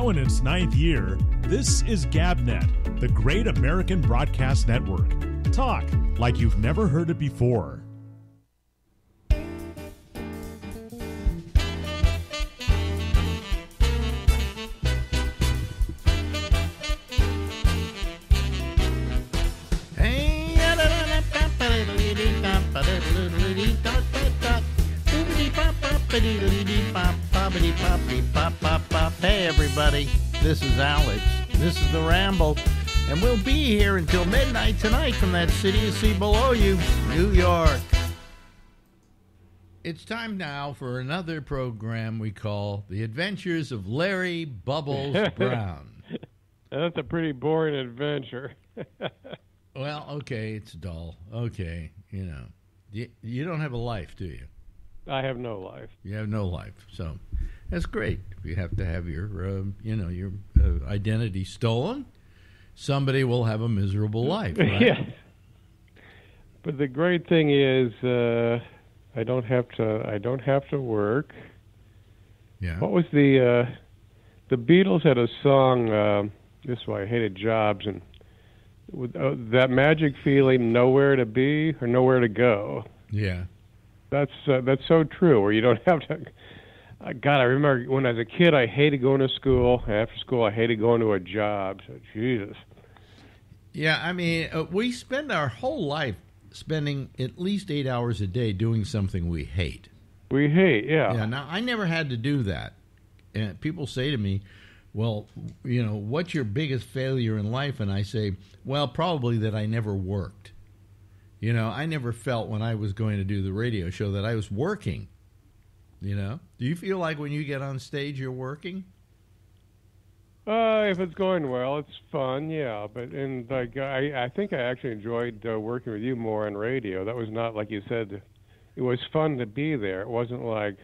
Now in its ninth year, this is GabNet, the great American broadcast network. Talk like you've never heard it before. This is Alex. This is The Ramble, and we'll be here until midnight tonight from that city you see below you, New York. It's time now for another program we call The Adventures of Larry Bubbles Brown. That's a pretty boring adventure. Well, okay, it's dull. Okay, you know. You, you don't have a life, do you? I have no life. You have no life, so that's great. If you have to have your, uh, you know, your uh, identity stolen, somebody will have a miserable life. Right? yeah. But the great thing is, uh, I don't have to. I don't have to work. Yeah. What was the? Uh, the Beatles had a song. Uh, this is why I hated jobs and with, uh, that magic feeling, nowhere to be or nowhere to go. Yeah. That's uh, that's so true. Where you don't have to. Uh, God, I remember when I was a kid, I hated going to school. After school, I hated going to a job. So Jesus. Yeah. I mean, uh, we spend our whole life spending at least eight hours a day doing something we hate. We hate, yeah. Yeah. Now, I never had to do that. And people say to me, well, you know, what's your biggest failure in life? And I say, well, probably that I never worked. You know, I never felt when I was going to do the radio show that I was working. You know, do you feel like when you get on stage you're working? Uh, if it's going well, it's fun, yeah. But and like I, I think I actually enjoyed uh, working with you more on radio. That was not like you said. It was fun to be there. It wasn't like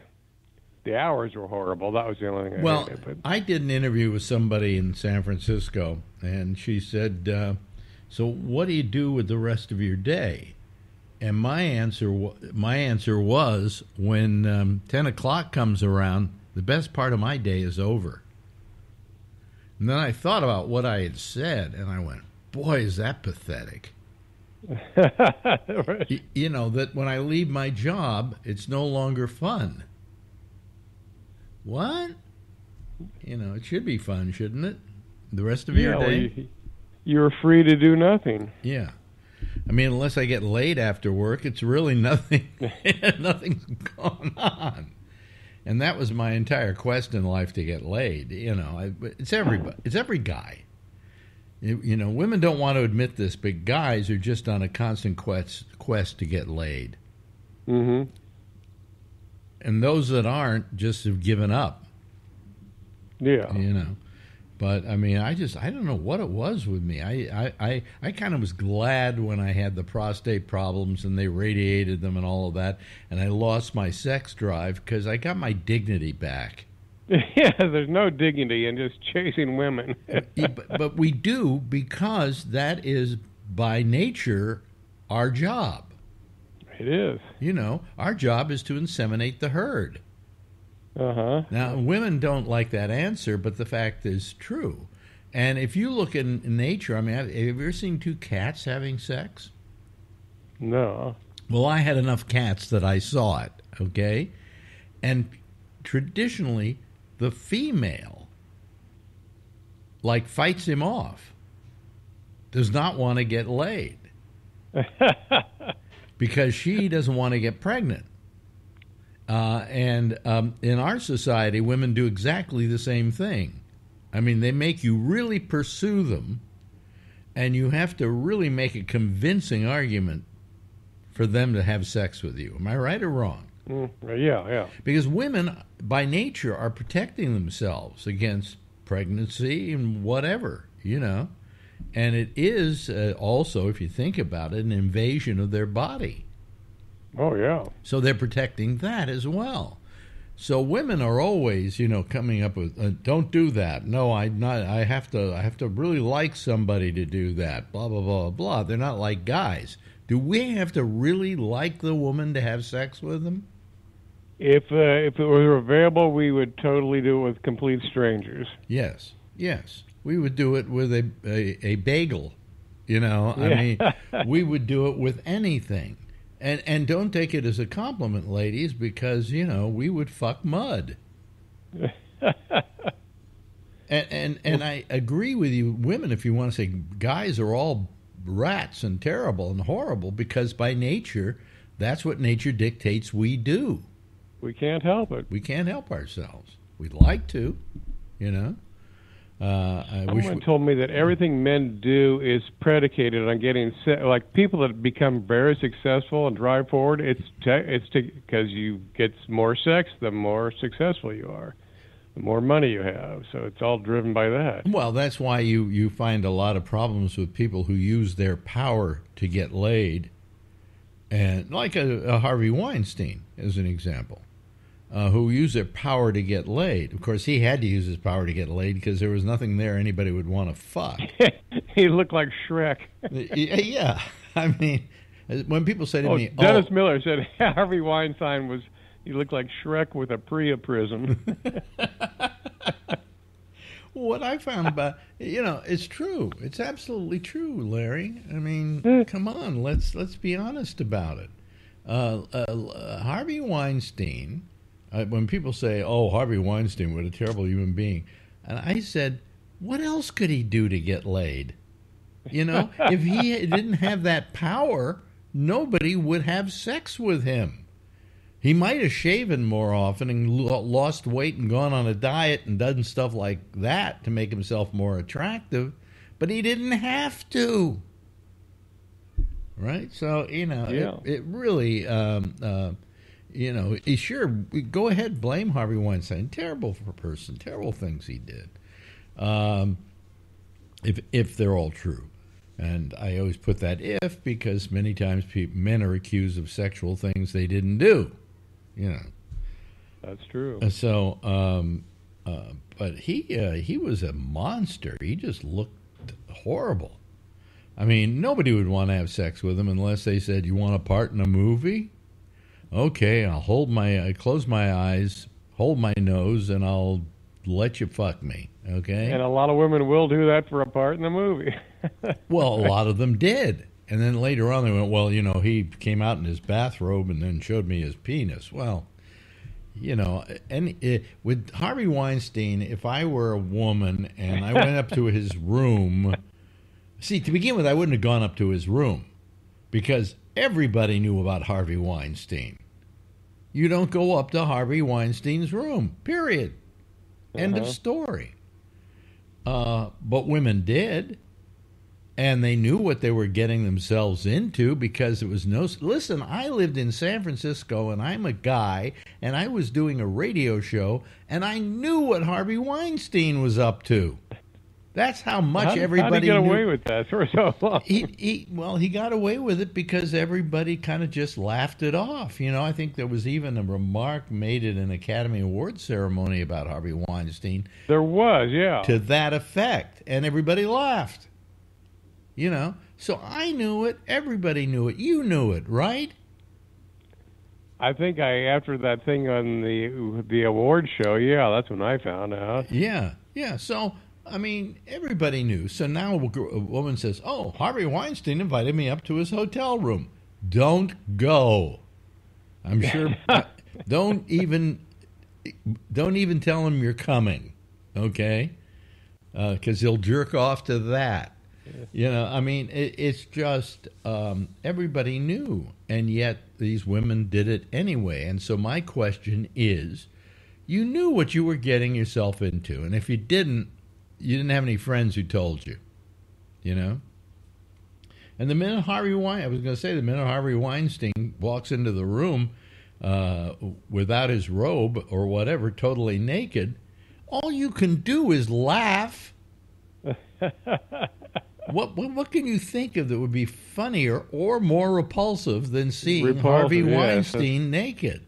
the hours were horrible. That was the only thing. I Well, hated. But I did an interview with somebody in San Francisco, and she said, uh, "So, what do you do with the rest of your day?" And my answer, my answer was, when um, ten o'clock comes around, the best part of my day is over. And then I thought about what I had said, and I went, "Boy, is that pathetic." Y- You know that when I leave my job, it's no longer fun. What? You know, it should be fun, shouldn't it? The rest of yeah, your well, day? you, you're free to do nothing. Yeah. I mean, unless I get laid after work, it's really nothing. nothing's going on. And that was my entire quest in life to get laid. You know, I, it's everybody. It's every guy. You, you know, women don't want to admit this, but guys are just on a constant quest quest to get laid. Mm-hmm. And those that aren't just have given up. Yeah. you know but i mean i just i don't know what it was with me i i i, I kind of was glad when i had the prostate problems and they radiated them and all of that and i lost my sex drive because i got my dignity back yeah. There's no dignity in just chasing women. But, but we do because that is by nature our job it is. you know our job is to inseminate the herd Uh huh. Now, women don't like that answer, but the fact is true. And if you look in nature, I mean, have have you ever seen two cats having sex? No. Well, I had enough cats that I saw it, okay? And traditionally, the female, like, fights him off, does not want to get laid because she doesn't want to get pregnant. Uh, and um, in our society, women do exactly the same thing. I mean, they make you really pursue them, and you have to really make a convincing argument for them to have sex with you. Am I right or wrong? Mm, yeah. Yeah. Because women, by nature, are protecting themselves against pregnancy and whatever, you know. And it is uh, also, if you think about it, an invasion of their body. Oh yeah. So they're protecting that as well. So women are always, you know, coming up with, uh, "Don't do that." No, I not. I have to. I have to really like somebody to do that. Blah blah blah blah. They're not like guys. Do we have to really like the woman to have sex with them? If uh, if it were available, we would totally do it with complete strangers. Yes, yes. We would do it with a a, a bagel. You know, I mean, we would do it with anything. And and don't take it as a compliment, ladies, because you know we would fuck mud. And and, and I agree with you, women. If you want to say guys are all rats and terrible and horrible, because by nature, that's what nature dictates we do. We can't help it. We can't help ourselves. We'd like to, you know. Uh. Someone we- told me that everything men do is predicated on getting se- like people that become very successful and drive forward. It's te- it's because you get more sex, the more successful you are, the more money you have. So it's all driven by that. Well, that's why you, you find a lot of problems with people who use their power to get laid, and like a, a Harvey Weinstein as an example, uh, who use their power to get laid. Of course, he had to use his power to get laid because there was nothing there anybody would want to fuck. he looked like Shrek. Yeah, I mean, when people say to Oh, me, Dennis "Oh, Miller said Harvey Weinstein was. He looked like Shrek with a Priapism. what I found about you know it's true. It's absolutely true, Larry. I mean, come on, let's let's be honest about it. Uh, uh, uh, Harvey Weinstein. Uh, when people say, "Oh, Harvey Weinstein, what a terrible human being," and I said, "What else could he do to get laid?" You know, if he didn't have that power, nobody would have sex with him. He might have shaven more often and lost weight and gone on a diet and done stuff like that to make himself more attractive, but he didn't have to. Right? So, you know, Yeah. it, it really, um, uh, you know, he- sure, go ahead, blame Harvey Weinstein. Terrible for person, terrible things he did. Um, if, if they're all true. And I always put that if because many times men are accused of sexual things they didn't do you know. That's true. So, um, uh, but he uh, he was a monster. He just looked horrible. I mean, nobody would want to have sex with him unless they said, "You want a part in a movie?" Okay, I'll hold my, I close my eyes, hold my nose, and I'll let you fuck me. Okay. And a lot of women will do that for a part in the movie. Well, a lot of them did. And then later on, they went, well, you know, he came out in his bathrobe and then showed me his penis. Well, you know, and it, with Harvey Weinstein, if I were a woman and I went up to his room, see, to begin with, I wouldn't have gone up to his room because everybody knew about Harvey Weinstein. You don't go up to Harvey Weinstein's room, period. End of Uh-huh. story. Uh, but women did and they knew what they were getting themselves into because it was no listen i lived in san francisco and i'm a guy and i was doing a radio show and i knew what harvey weinstein was up to that's how much how, did- everybody how did he get knew. away with that for so long? he, he well he got away with it because everybody kind of just laughed it off you know i think there was even a remark made at an academy award ceremony about harvey weinstein there was, yeah. to that effect, and everybody laughed. You know, so I knew it. Everybody knew it. You knew it, right? I think I after that thing on the the award show, yeah, that's when I found out. Yeah, yeah. So I mean, everybody knew. So now a woman says, "Oh, Harvey Weinstein invited me up to his hotel room. Don't go." I'm sure. don't even don't even tell him you're coming, okay? Because he'll jerk off to that. You know, I mean, it, it's just um, everybody knew, and yet these women did it anyway. And so my question is, you knew what you were getting yourself into, and if you didn't, you didn't have any friends who told you. You know. And the minute Harvey Wein, I was going to say, the minute Harvey Weinstein walks into the room uh, without his robe or whatever, totally naked, all you can do is laugh. What, what what can you think of that would be funnier or more repulsive than seeing Repulsive, Harvey yes. Weinstein naked?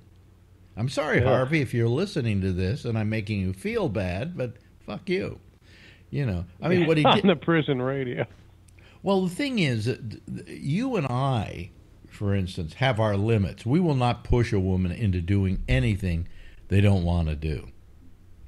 I'm sorry, Yeah. Harvey, if you're listening to this and I'm making you feel bad, but fuck you. You know, I mean, what he did on did. the prison radio. Well, the thing is, that th- th- you and I, for instance, have our limits. We will not push a woman into doing anything they don't want to do.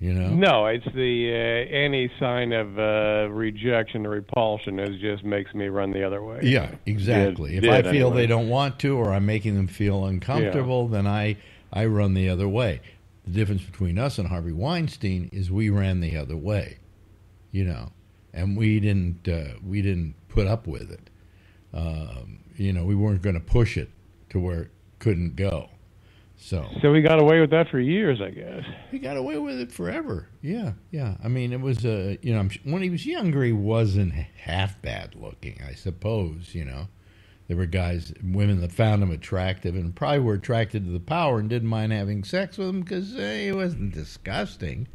You know? No, it's the uh, any sign of uh, rejection or repulsion is just makes me run the other way. Yeah, exactly. Did- if I feel anyway. they don't want to, or I'm making them feel uncomfortable, then I I run the other way. The difference between us and Harvey Weinstein is we ran the other way, you know, and we didn't uh, we didn't put up with it. Um, you know, we weren't going to push it to where it couldn't go. So So we got away with that for years, I guess. he got away with it forever. Yeah, yeah. I mean, it was uh, you know, when he was younger, he wasn't half bad looking. I suppose you know, there were guys, women that found him attractive and probably were attracted to the power and didn't mind having sex with him because uh, he wasn't disgusting.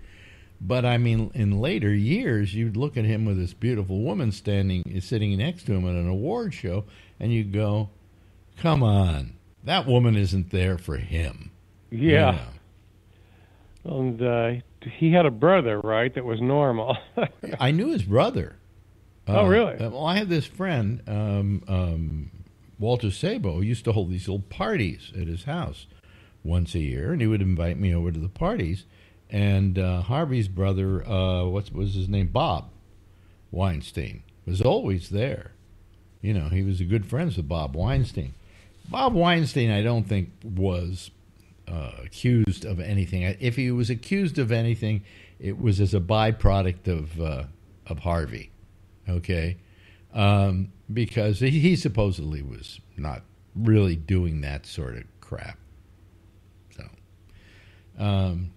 But I mean, in later years, you'd look at him with this beautiful woman standing, sitting next to him at an award show, and you'd go, "Come on, that woman isn't there for him." You Yeah. know? And uh, he had a brother, right, that was normal. I knew his brother. Oh, really? uh, well, I had this friend, um, um, Walter Sabo, who used to hold these little parties at his house once a year, and he would invite me over to the parties. And uh, Harvey's brother, uh, what was his name? Bob Weinstein, was always there. You know, he was a good friends with Bob Weinstein. Bob Weinstein, I don't think was uh, accused of anything. If he was accused of anything, it was as a byproduct of uh, of Harvey. Okay, um, because he, he supposedly was not really doing that sort of crap. So, um,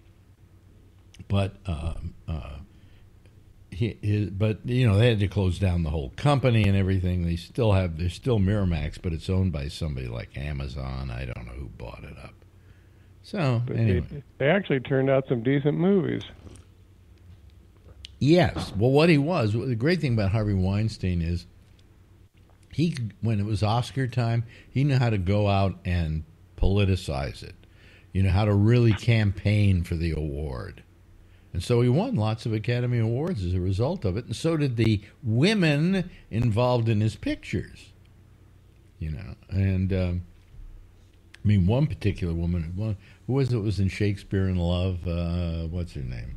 but um, uh, he, his, but you know they had to close down the whole company and everything. They still have there's still Miramax, but it's owned by somebody like Amazon. I don't know who bought it up. So But anyway, they, they actually turned out some decent movies. Yes. Well, what he was, the great thing about Harvey Weinstein is he, when it was Oscar time, he knew how to go out and politicize it. You know, how to really campaign for the award. And so he won lots of Academy Awards as a result of it. And so did the women involved in his pictures. You know, and um, I mean, one particular woman, one, who was it was in Shakespeare in Love? Uh, what's her name?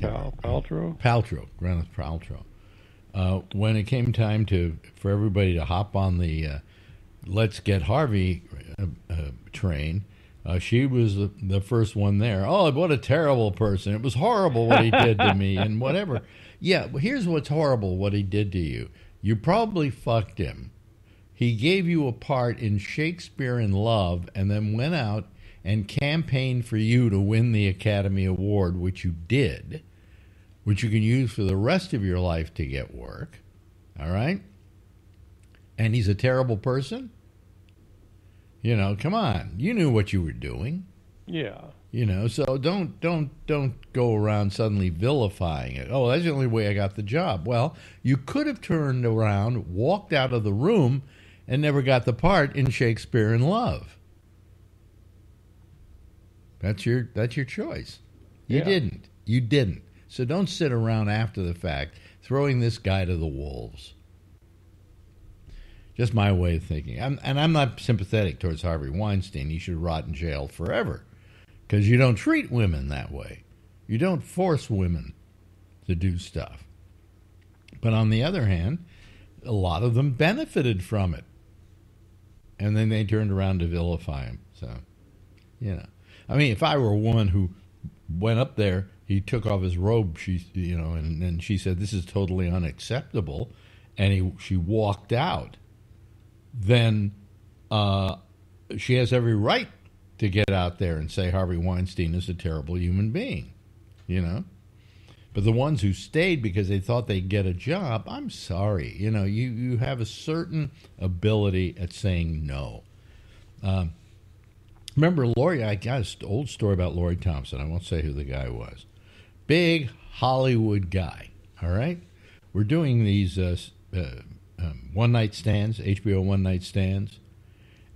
Pal, Paltrow. Paltrow, Gwyneth Paltrow. Uh, when it came time to for everybody to hop on the uh, "Let's Get Harvey" uh, uh, train, uh, she was the, the first one there. Oh, what a terrible person! It was horrible what he did to me, and whatever. Yeah, but here's what's horrible: what he did to you. You probably fucked him. He gave you a part in Shakespeare in Love, and then went out and campaigned for you to win the Academy Award, which you did, which you can use for the rest of your life to get work. All right? And he's a terrible person? You know, come on. You knew what you were doing. Yeah. You know, so don't don't don't go around suddenly vilifying it. Oh, that's the only way I got the job. Well, you could have turned around, walked out of the room, and never got the part in Shakespeare in Love. That's your that's your choice. You Yeah. didn't. You didn't. So don't sit around after the fact throwing this guy to the wolves. Just my way of thinking. I'm, and I'm not sympathetic towards Harvey Weinstein. He should rot in jail forever because you don't treat women that way. You don't force women to do stuff. But on the other hand, a lot of them benefited from it. And then they turned around to vilify him. So, you know. I mean, if I were a woman who went up there, he took off his robe, she, you know, and, and she said, This is totally unacceptable. And he, she walked out. Then uh, she has every right to get out there and say Harvey Weinstein is a terrible human being, you know? But the ones who stayed because they thought they'd get a job, I'm sorry. You know, you, you have a certain ability at saying no. Um, remember, Laurie, I got an old story about Laurie Thompson. I won't say who the guy was. Big Hollywood guy, all right? We're doing these uh, uh, um, one night stands, HBO one night stands.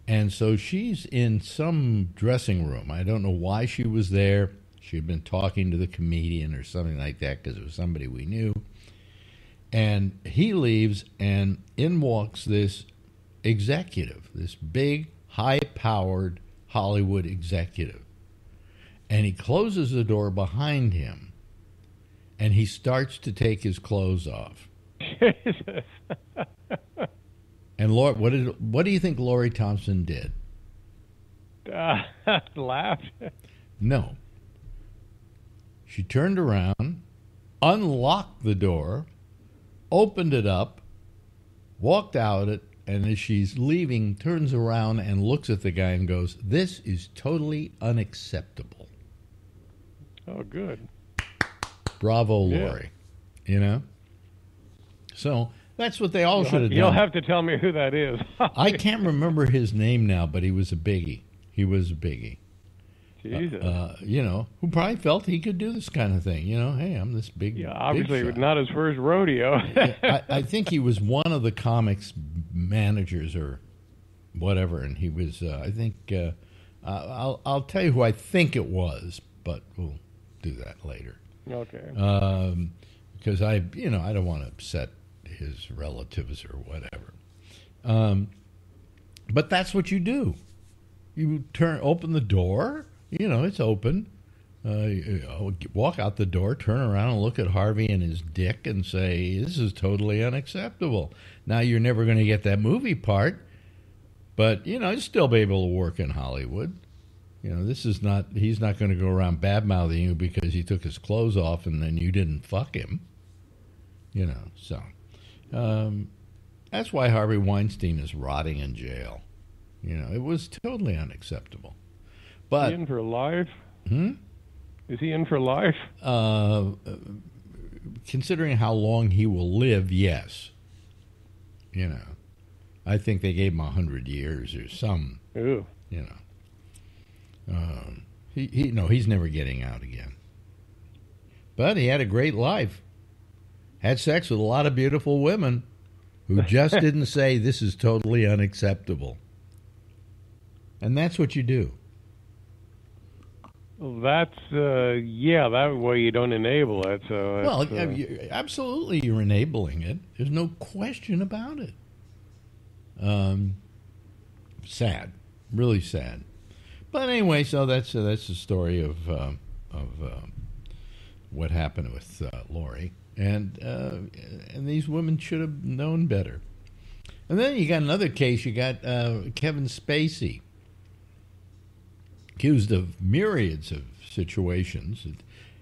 And so she's in some dressing room. I don't know why she was there. She had been talking to the comedian or something like that because it was somebody we knew. And he leaves, and in walks this executive, this big, high powered Hollywood executive. And he closes the door behind him and he starts to take his clothes off. Jesus. And Lord, what did what do you think Lori Thompson did? Uh, laughed. No. She turned around, unlocked the door, opened it up, walked out it, and as she's leaving, turns around and looks at the guy and goes, "This is totally unacceptable." Oh, good. Bravo, Yeah. Lori. You know. So that's what they all should have done. You'll have to tell me who that is. I can't remember his name now, but he was a biggie. He was a biggie. Jesus. Uh, you know, who probably felt he could do this kind of thing. You know, hey, I'm this big. yeah, obviously shot. not his first rodeo. I, I think he was one of the comics managers or whatever, and he was. Uh, I think uh, I'll I'll tell you who I think it was, but we'll do that later okay. um, because I you know I don't want to upset his relatives or whatever. Um, but that's what you do. You turn open the door. You know it's open. Uh, you walk out the door, turn around and look at Harvey and his dick and say, "This is totally unacceptable." Now you're never going to get that movie part, but you know, you'll still be able to work in Hollywood. You know, this is not. He's not going to go around bad mouthing you because he took his clothes off and then you didn't fuck him. You know, so um, that's why Harvey Weinstein is rotting in jail. You know, it was totally unacceptable. Is But he in for life? Hmm? Is he in for life? uh, considering how long he will live, yes. You know, I think they gave him a hundred years or some. Ooh. You know, um, he he no, he's never getting out again. But he had a great life. Had sex with a lot of beautiful women who just didn't say this is totally unacceptable. And that's what you do. Well, that's uh, yeah. That way you don't enable it. So Well, uh, you- absolutely, you're enabling it. There's no question about it. Um, sad, really sad. But anyway, so that's uh, that's the story of uh, of uh, what happened with uh, Lori, and uh, and these women should have known better. And then you got another case. You got uh, Kevin Spacey, accused of myriads of situations that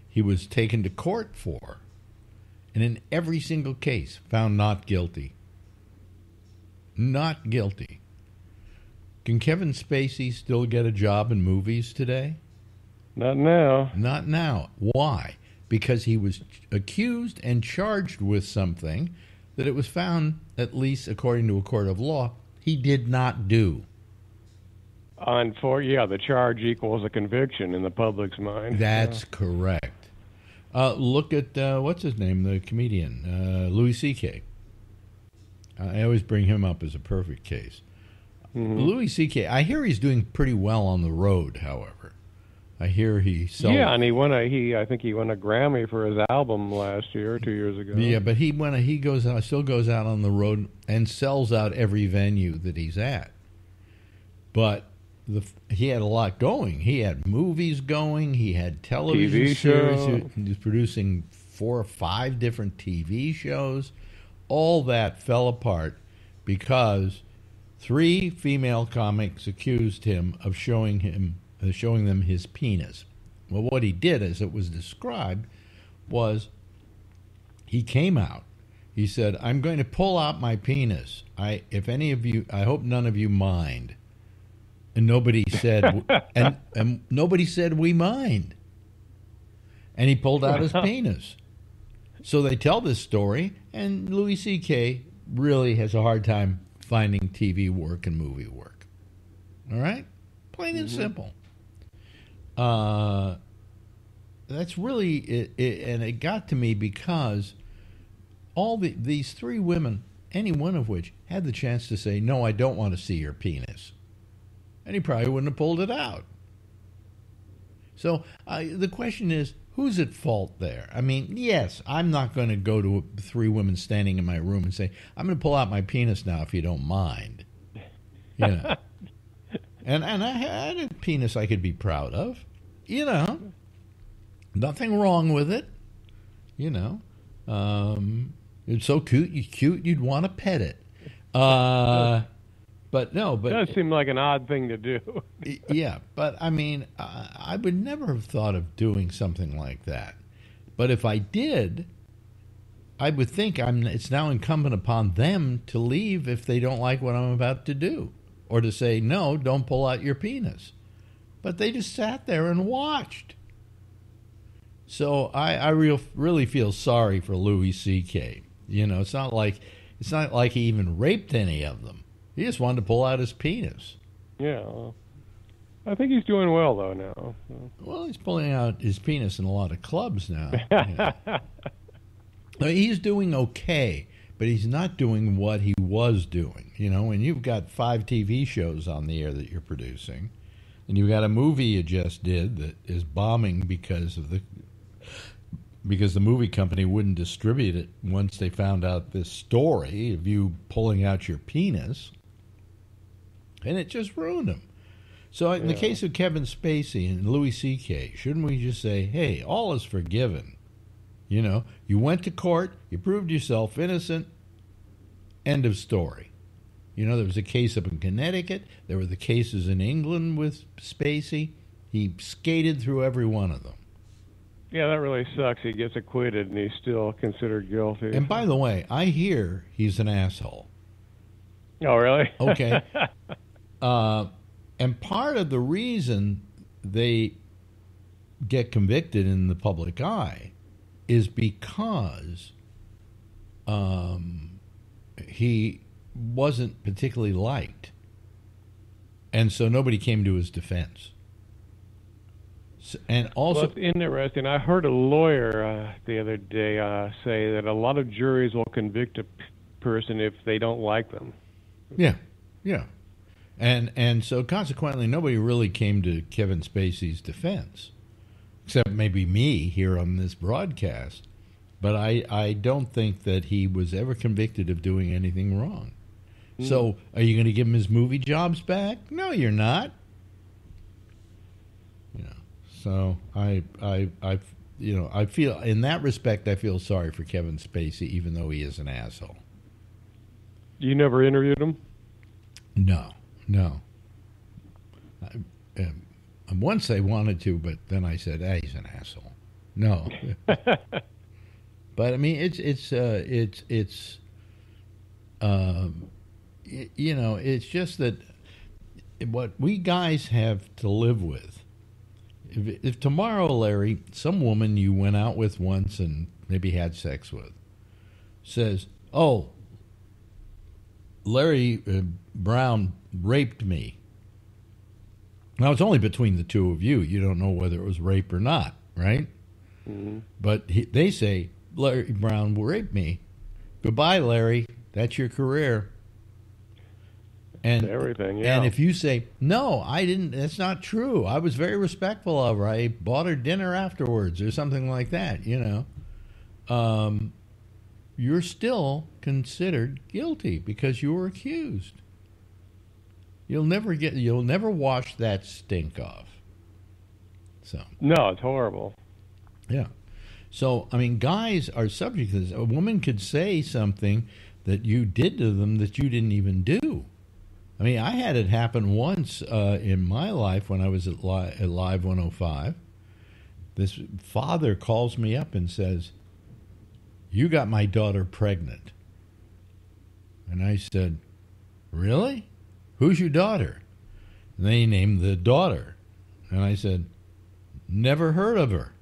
he was taken to court for, and in every single case found not guilty. Not guilty. Can Kevin Spacey still get a job in movies today? not now. Not now. Why? Because he was accused and charged with something that it was found, at least according to a court of law, he did not do. On for yeah, the charge equals a conviction in the public's mind. That's correct. Uh, look at uh, what's his name, the comedian uh, Louis C.K. I always bring him up as a perfect case. Louis C.K. I hear he's doing pretty well on the road. However, I hear he sells. yeah, and he won a he. I think he won a Grammy for his album last year, two years ago. Yeah, but he when he goes out, still goes out on the road and sells out every venue that he's at. But the he had a lot going. He had movies going. He had television TV series. show. He was producing four or five different TV shows. All that fell apart because three female comics accused him of showing him Uh, showing them his penis. Well, what he did, as it was described, was he came out. He said, "I'm going to pull out my penis. I, if any of you, I hope none of you mind." And nobody said, and and nobody said we mind. And he pulled out his penis. So they tell this story, and Louis C.K. really has a hard time finding TV work and movie work. All right, plain and mm-hmm. simple. Uh, that's really it, it, and it got to me because all the, these three women, any one of which had the chance to say, "No, I don't want to see your penis," and he probably wouldn't have pulled it out. So uh, the question is, who's at fault there? I mean, yes, I'm not going to go to three women standing in my room and say, "I'm going to pull out my penis now if you don't mind." Yeah. And and I had a penis I could be proud of. You know, nothing wrong with it. You know, um, it's so cute. You cute. You'd want to pet it. Uh, but no, but It does seem like an odd thing to do. yeah, but I mean, I, I would never have thought of doing something like that. But if I did, I would think I'm. It's now incumbent upon them to leave if they don't like what I'm about to do, or to say no, don't pull out your penis. But they just sat there and watched. So I, I real, really feel sorry for Louis C.K. You know, it's not like it's not like he even raped any of them. He just wanted to pull out his penis. yeah. well, I think he's doing well though now. Well, he's pulling out his penis in a lot of clubs now. Yeah. I mean, he's doing okay, but he's not doing what he was doing. You know, and you've got five TV shows on the air that you're producing, and you've got a movie you just did that is bombing because of the because the movie company wouldn't distribute it once they found out this story of you pulling out your penis, and it just ruined him. So, in the case of Kevin Spacey and Louis C.K., shouldn't we just say, "Hey, all is forgiven"? You know, you went to court, you proved yourself innocent. End of story. You know, there was a case up in Connecticut. There were the cases in England with Spacey. He skated through every one of them. Yeah, that really sucks. He gets acquitted and he's still considered guilty. And by the way, I hear he's an asshole. oh, really? Okay. Uh, and part of the reason they get convicted in the public eye is because um, he wasn't particularly liked. And so nobody came to his defense. S and also, well, it's interesting. I heard a lawyer uh, the other day uh, say that a lot of juries will convict a p- person if they don't like them. Yeah, yeah, and and so consequently, nobody really came to Kevin Spacey's defense, except maybe me here on this broadcast. But I I don't think that he was ever convicted of doing anything wrong. So, are you going to give him his movie jobs back? No, you're not. You know, so I I I you know I feel in that respect I feel sorry for Kevin Spacey, even though he is an asshole. You never interviewed him? No, no. I, um, once I wanted to, but then I said, "Ah, he's an asshole." No, but I mean, it's it's uh, it's it's, um, y- you know, it's just that what we guys have to live with. If, if tomorrow, Larry, some woman you went out with once and maybe had sex with, says, "Oh, Larry uh, Brown raped me. Now it's only between the two of you. You don't know whether it was rape or not, right? Mm-hmm. But he, they say Larry Brown raped me. Goodbye, Larry. That's your career. And Everything, yeah. and if you say no, I didn't. That's not true. I was very respectful of her. I bought her dinner afterwards, or something like that. You know, um, you're still considered guilty because you were accused. You'll never get. You'll never wash that stink off. So No, it's horrible. yeah. So I mean, guys are subject to this. A woman could say something that you did to them that you didn't even do. I mean, I had it happen once uh, in my life when I was at, Li- at Live 105. This father calls me up and says, You got my daughter pregnant. And I said, Really? Who's your daughter? And they named the daughter. And I said, Never heard of her.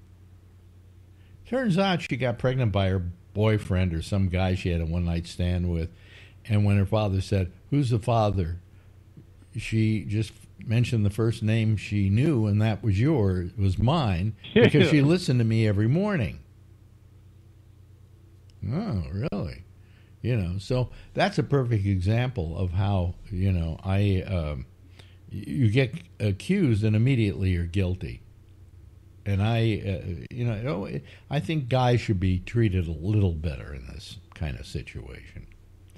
Turns out she got pregnant by her boyfriend or some guy she had a one night stand with. And when her father said, Who's the father? She just mentioned the first name she knew, and that was yours, It was mine, because she listened to me every morning. Oh, really? You know, so that's a perfect example of how, you know, I, um, you get accused and immediately you're guilty and I, uh, you know, I think guys should be treated a little better in this kind of situation.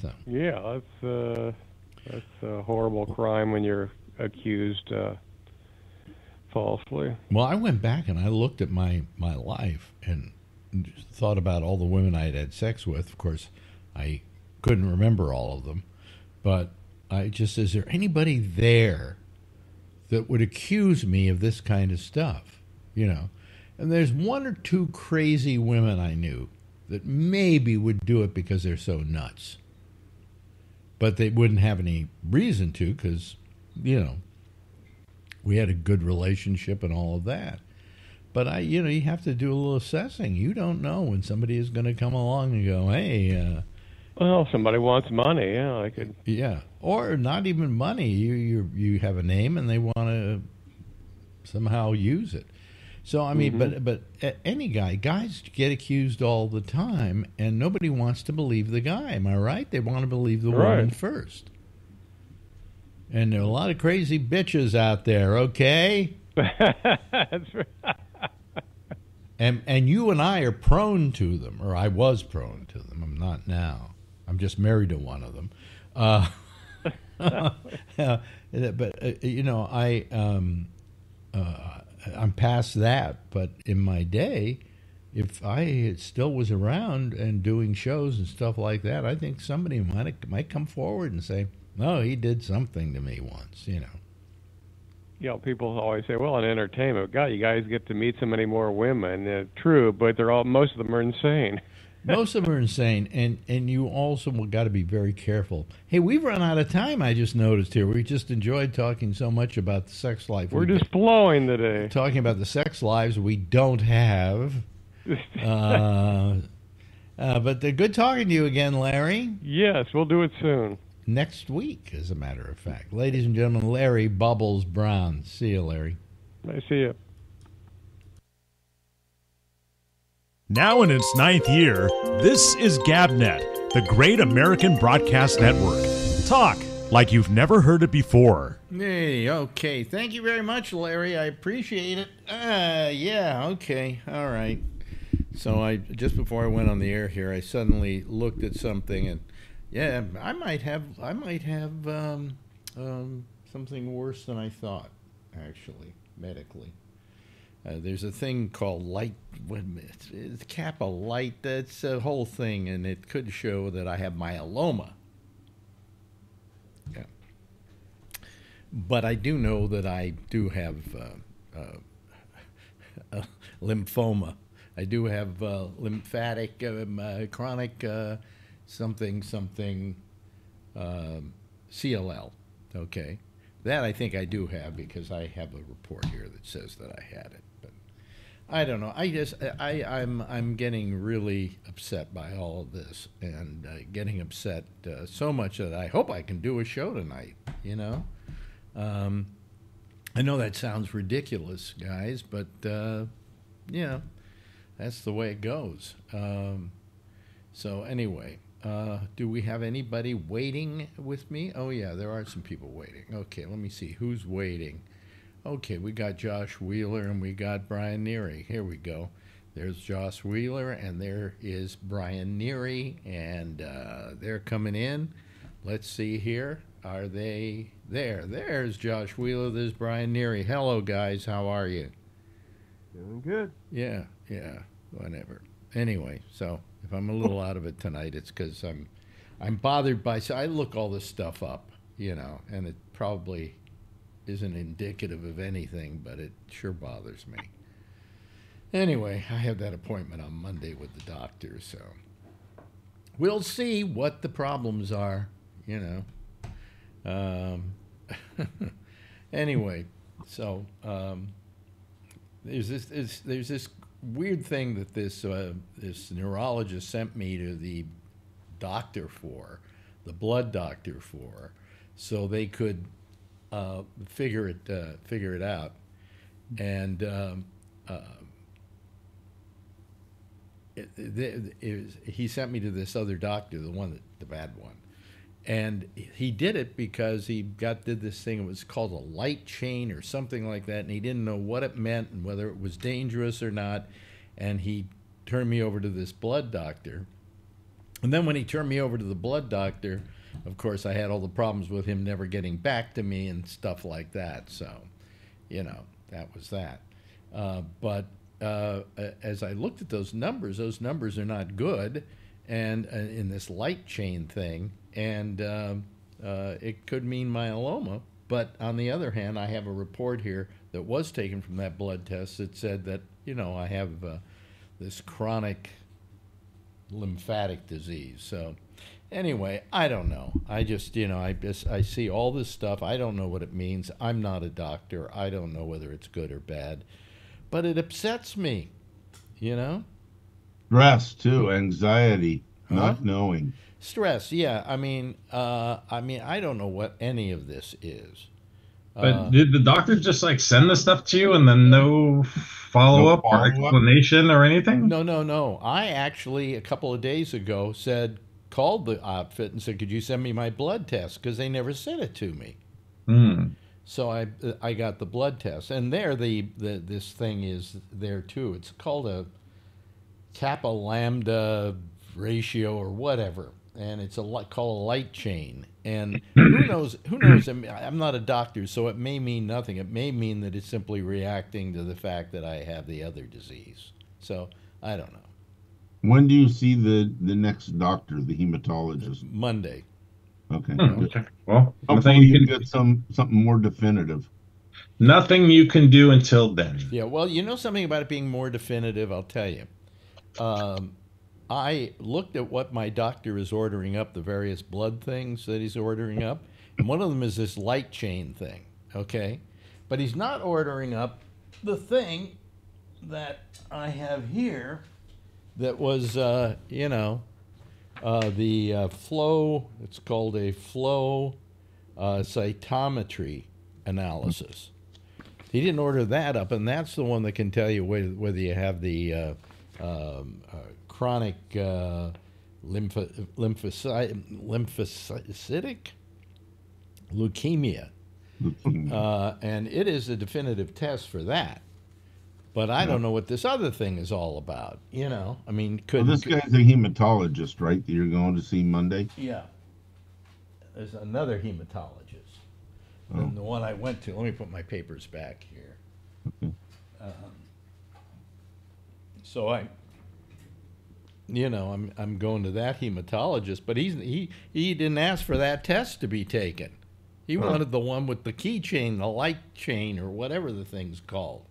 So, Yeah, that's uh, That's a horrible crime when you're accused uh, falsely. Well, I went back and I looked at my my life and thought about all the women I had had sex with. Of course, I couldn't remember all of them, but I just is there anybody there that would accuse me of this kind of stuff? You know, and there's one or two crazy women I knew that maybe would do it because they're so nuts, but they wouldn't have any reason to because you know we had a good relationship and all of that. But I, you know, you have to do a little assessing. You don't know when somebody is going to come along and go, "Hey, uh, Well, somebody wants money. Yeah, I could. yeah," or not even money. You you you have a name and they want to somehow use it. So I mean, but mm-hmm. but any guy, guys get accused all the time, and nobody wants to believe the guy. Am I right? They want to believe the woman first. And there are a lot of crazy bitches out there. Okay. That's right. And and you and I are prone to them, or I was prone to them. I'm not now. I'm just married to one of them. Uh, but uh, you know, I um, uh, I'm past that. But in my day, if I still was around and doing shows and stuff like that, I think somebody might might come forward and say, "No, he did something to me once." You know. you know, people always say, "Well, in entertainment, God, you guys get to meet so many more women." Uh, true, but they're all most of them are insane. Most of them are insane, and and you also got to be very careful. Hey, we've run out of time. I just noticed here. We just enjoyed talking so much about the sex life. We're We've just blowing today. talking about the sex lives we don't have. Uh, uh, but they're good talking to you again, Larry. yes, we'll do it soon. Next week, as a matter of fact, ladies and gentlemen, Larry Bubbles Brown. See you, Larry. I see you. Now in its ninth year, this is GabNet, the great American broadcast network. Talk like you've never heard it before. Hey, okay. Thank you very much, Larry. I appreciate it. Uh, yeah, okay. All right. So I just before I went on the air here, I suddenly looked at something and yeah, I might have I might have um, um, something worse than I thought actually medically. Uh, there's a thing called light, it's, it's Kappa light. That's a whole thing, and it could show that I have myeloma. Yeah but I do know that I do have uh, uh, lymphoma. I do have uh, lymphatic, um, chronic something, something um, CLL. Okay. That I think I do have because I have a report here that says that I had it. I don't know. I just I I'm I'm getting really upset by all of this and uh, getting upset uh, so much that I hope I can do a show tonight. You know. Um, I know that sounds ridiculous, guys, but uh, know that's the way it goes. Um, so anyway, uh, do we have anybody waiting with me? Oh yeah, there are some people waiting. Okay, let me see who's waiting. Okay, we got Josh Wheeler and we got Brian Neary. Here we go. There's Josh Wheeler and there is Brian Neary, and uh, they're coming in. Let's see here. Are they there? There's Josh Wheeler. There's Brian Neary. Hello, guys. How are you? Doing good. Yeah, yeah, whatever. Anyway, so if I'm a little out of it tonight, it's because I'm I'm bothered by. So I look all this stuff up, you know, and it probably isn't indicative of anything, but it sure bothers me. Anyway, I have that appointment on Monday with the doctor, so we'll see what the problems are, you know. Um, anyway, so um, there's this, there's this weird thing that this uh, this neurologist sent me to the doctor for, the blood doctor for, so they could uh, figure it uh, figure it out, and um, uh, it, it, it was, he sent me to this other doctor, the one that the bad one, and he did it because he got did this thing. It was called a light chain or something like that, and he didn't know what it meant and whether it was dangerous or not. And he turned me over to this blood doctor. And then when he turned me over to the blood doctor, of course, I had all the problems with him never getting back to me and stuff like that. So, you know, that was that. Uh, but uh, as I looked at those numbers, those numbers are not good, and uh, in this light chain thing, and um, uh, it could mean myeloma. But on the other hand, I have a report here that was taken from that blood test that said that you know I have uh, this chronic lymphatic disease. So anyway, I don't know. I just, you know, I just I see all this stuff. I don't know what it means. I'm not a doctor. I don't know whether it's good or bad. But it upsets me, you know? Stress too, anxiety, Huh? not knowing. Stress, yeah. I mean, uh, I mean, I don't know what any of this is. But Uh, did the doctor just like send the stuff to you and then no follow No up or follow-up? explanation or anything? no, no, no. I actually a couple of days ago said called the outfit and said, "Could you send me my blood test?" Because they never sent it to me. Hmm. So I I got the blood test, and there the, the this thing is there too. It's called a kappa lambda ratio or whatever, and it's a called a light chain. And who knows? Who knows? I'm not a doctor, so it may mean nothing. It may mean that it's simply reacting to the fact that I have the other disease. So I don't know. When do you see the the next doctor, the hematologist? Monday. Okay. Hmm, okay. Well, Hopefully nothing you you can, get some something more definitive. nothing you can do until then. Yeah, well, you know something about it being more definitive, I'll tell you. Um, I looked at what my doctor is ordering up, the various blood things that he's ordering up, and one of them is this light chain thing, okay? But he's not ordering up the thing that I have here that was, uh, you know, uh, the uh, flow, it's called a flow uh, cytometry analysis. He didn't order that up, and that's the one that can tell you whether, whether you have the uh, um, uh, chronic uh, lympho, lymphocy- lymphocytic leukemia. Uh, and it is a definitive test for that. But I don't know what this other thing is all about. You know, I mean, Well, could this guy's a hematologist, right? That you're going to see Monday. Yeah. There's another hematologist. Oh. And the one I went to, let me put my papers back here. Okay. Um, so I, you know, I'm, I'm going to that hematologist, but he's, he, he didn't ask for that test to be taken. He Huh. wanted the one with the keychain, the light chain, or whatever the thing's called.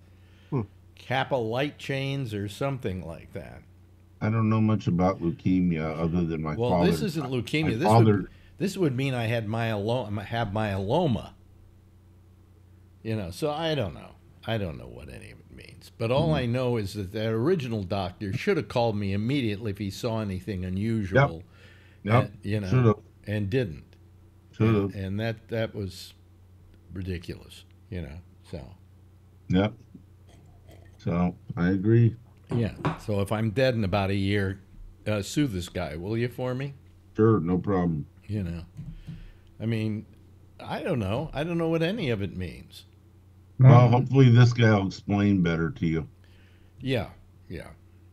Hmm. Kappa light chains or something like that. I don't know much about leukemia other than my Well, father. this isn't leukemia. My This father, would this would mean I had myeloma. Have myeloma. You know, so I don't know. I don't know what any of it means. But all I know is that that original doctor should have called me immediately if he saw anything unusual. Yep, and- you know, should've. and didn't. should and, and that that was ridiculous. You know, so Yep. So I agree. yeah. So if I'm dead in about a year, uh, sue this guy, will you, for me? Sure, no problem. You know, I mean, I don't know. I don't know what any of it means. Well, hopefully this guy will explain better to you Yeah, yeah.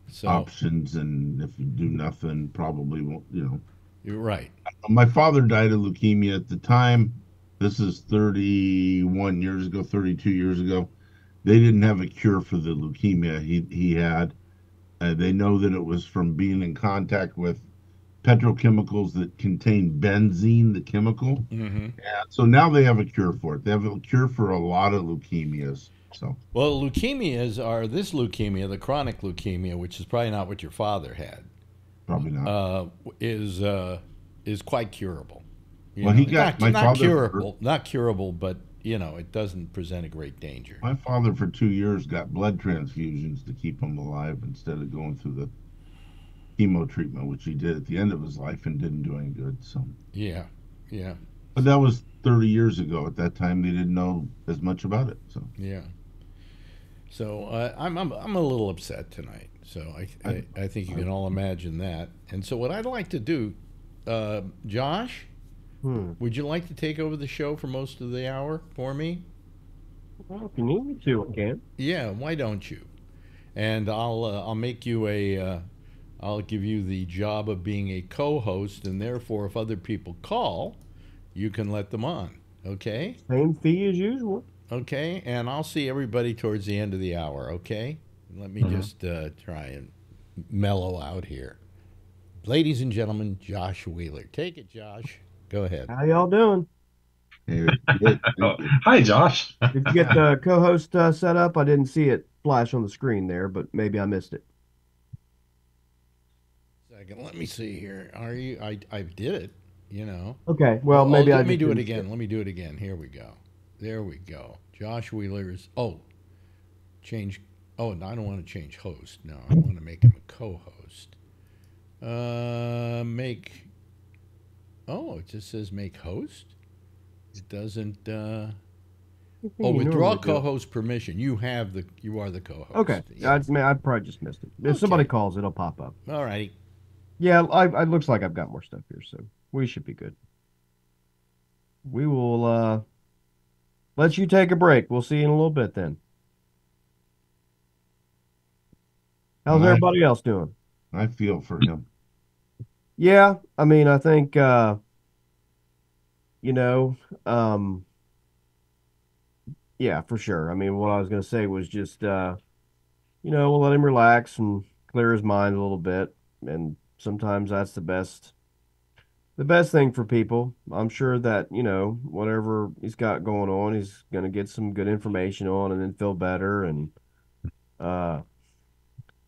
So options, and if you do nothing, probably won't. You know, you're right. my father died of leukemia at the time. This is 31 years ago, 32 years ago. They didn't have a cure for the leukemia he he had. Uh, they know that it was from being in contact with petrochemicals that contain benzene, the chemical. hmm Yeah, so now they have a cure for it. They have a cure for a lot of leukemias. So Well, leukemias are this leukemia, the chronic leukemia, which is probably not what your father had, probably not. uh, is uh, is quite curable. You Well, know, he got- not, my not father- curable, not curable, but you know, it doesn't present a great danger. My father, for two years, got blood transfusions to keep him alive instead of going through the chemo treatment, which he did at the end of his life and didn't do any good. So, Yeah, yeah, but that was 30 years ago. At that time, they didn't know as much about it. So, yeah. So uh, I'm, I'm I'm a little upset tonight. So I I, I think you can all imagine that. And so what I'd like to do, uh, Josh, Hmm. would you like to take over the show for most of the hour for me? Well, if you need me to, I can. Yeah, why don't you? And I'll uh, I'll make you a uh, I'll give you the job of being a co-host, and therefore, if other people call, you can let them on. Okay. Same fee as usual. Okay, and I'll see everybody towards the end of the hour. Okay. Let me Mhm. just uh, try and mellow out here. Ladies and gentlemen, Josh Wheeler. Take it, Josh. Go ahead. How y'all doing? Hey, good, Oh, thank you. hi, Josh. Did you get the co-host uh, set up? I didn't see it flash on the screen there, but maybe I missed it. Second, let me see here. Are you? I I did it. You know. Okay, well Oh, maybe I let me do it didn't- again. Let me do it again. Here we go. There we go. Josh Wheeler is. Oh, change. Oh, no, I don't want to change host. No, I want to make him a co-host. Uh, make. Oh, it just says make host. It doesn't. Uh, oh, withdraw normally co-host permission. You have the. You are the co-host. Okay, I, man, I probably just missed it. If somebody calls, it'll pop up. All righty. Yeah, I, it looks like I've got more stuff here, so we should be good. We will uh, let you take a break. We'll see you in a little bit then. How's everybody else doing? I feel for him. Yeah, I mean, I think uh, you know, um, yeah, for sure. I mean, what I was gonna say was just uh, you know, we'll let him relax and clear his mind a little bit, and sometimes that's the best the best thing for people. I'm sure that, you know, whatever he's got going on, he's gonna get some good information on and then feel better and uh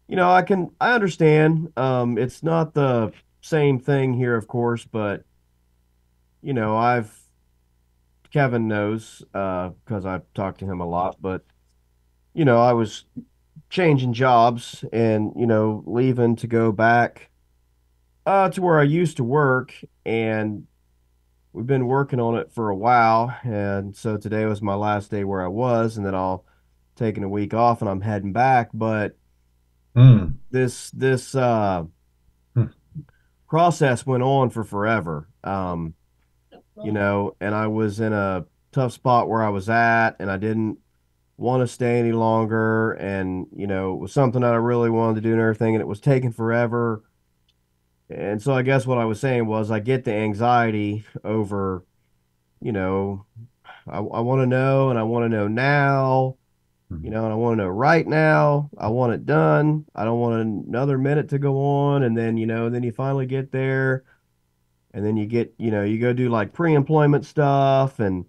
you know, I can I understand. Um it's not the same thing here, of course, but you know, I've Kevin knows uh because I've talked to him a lot, but you know, I was changing jobs and, you know, leaving to go back uh to where I used to work and we've been working on it for a while and so today was my last day where I was and then I'll taking a week off and I'm heading back, but Hmm. this this uh. Process went on for forever. Um you know, and I was in a tough spot where I was at and I didn't want to stay any longer and you know, it was something that I really wanted to do and everything and it was taking forever. And so I guess what I was saying was I get the anxiety over, you know, I, I want to know and I want to know now, Mm-hmm. you know, and I want to know right now. I want it done. I don't want another minute to go on. And then, you know, then you finally get there and then you get, you know, you go do like pre-employment stuff and,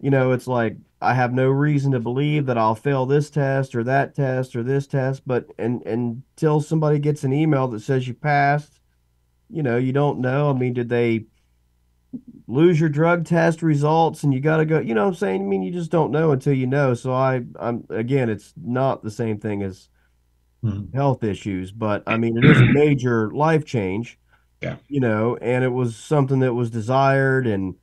you know, it's like I have no reason to believe that I'll fail this test or that test or this test, but and, until somebody gets an email that says you passed, you know, you don't know. I mean, did they lose your drug test results and you got to go, you know what I'm saying? I mean, you just don't know until you know. So I, I'm, again, it's not the same thing as Hmm. health issues, but I mean, it is a major life change. Yeah. You know, and it was something that was desired and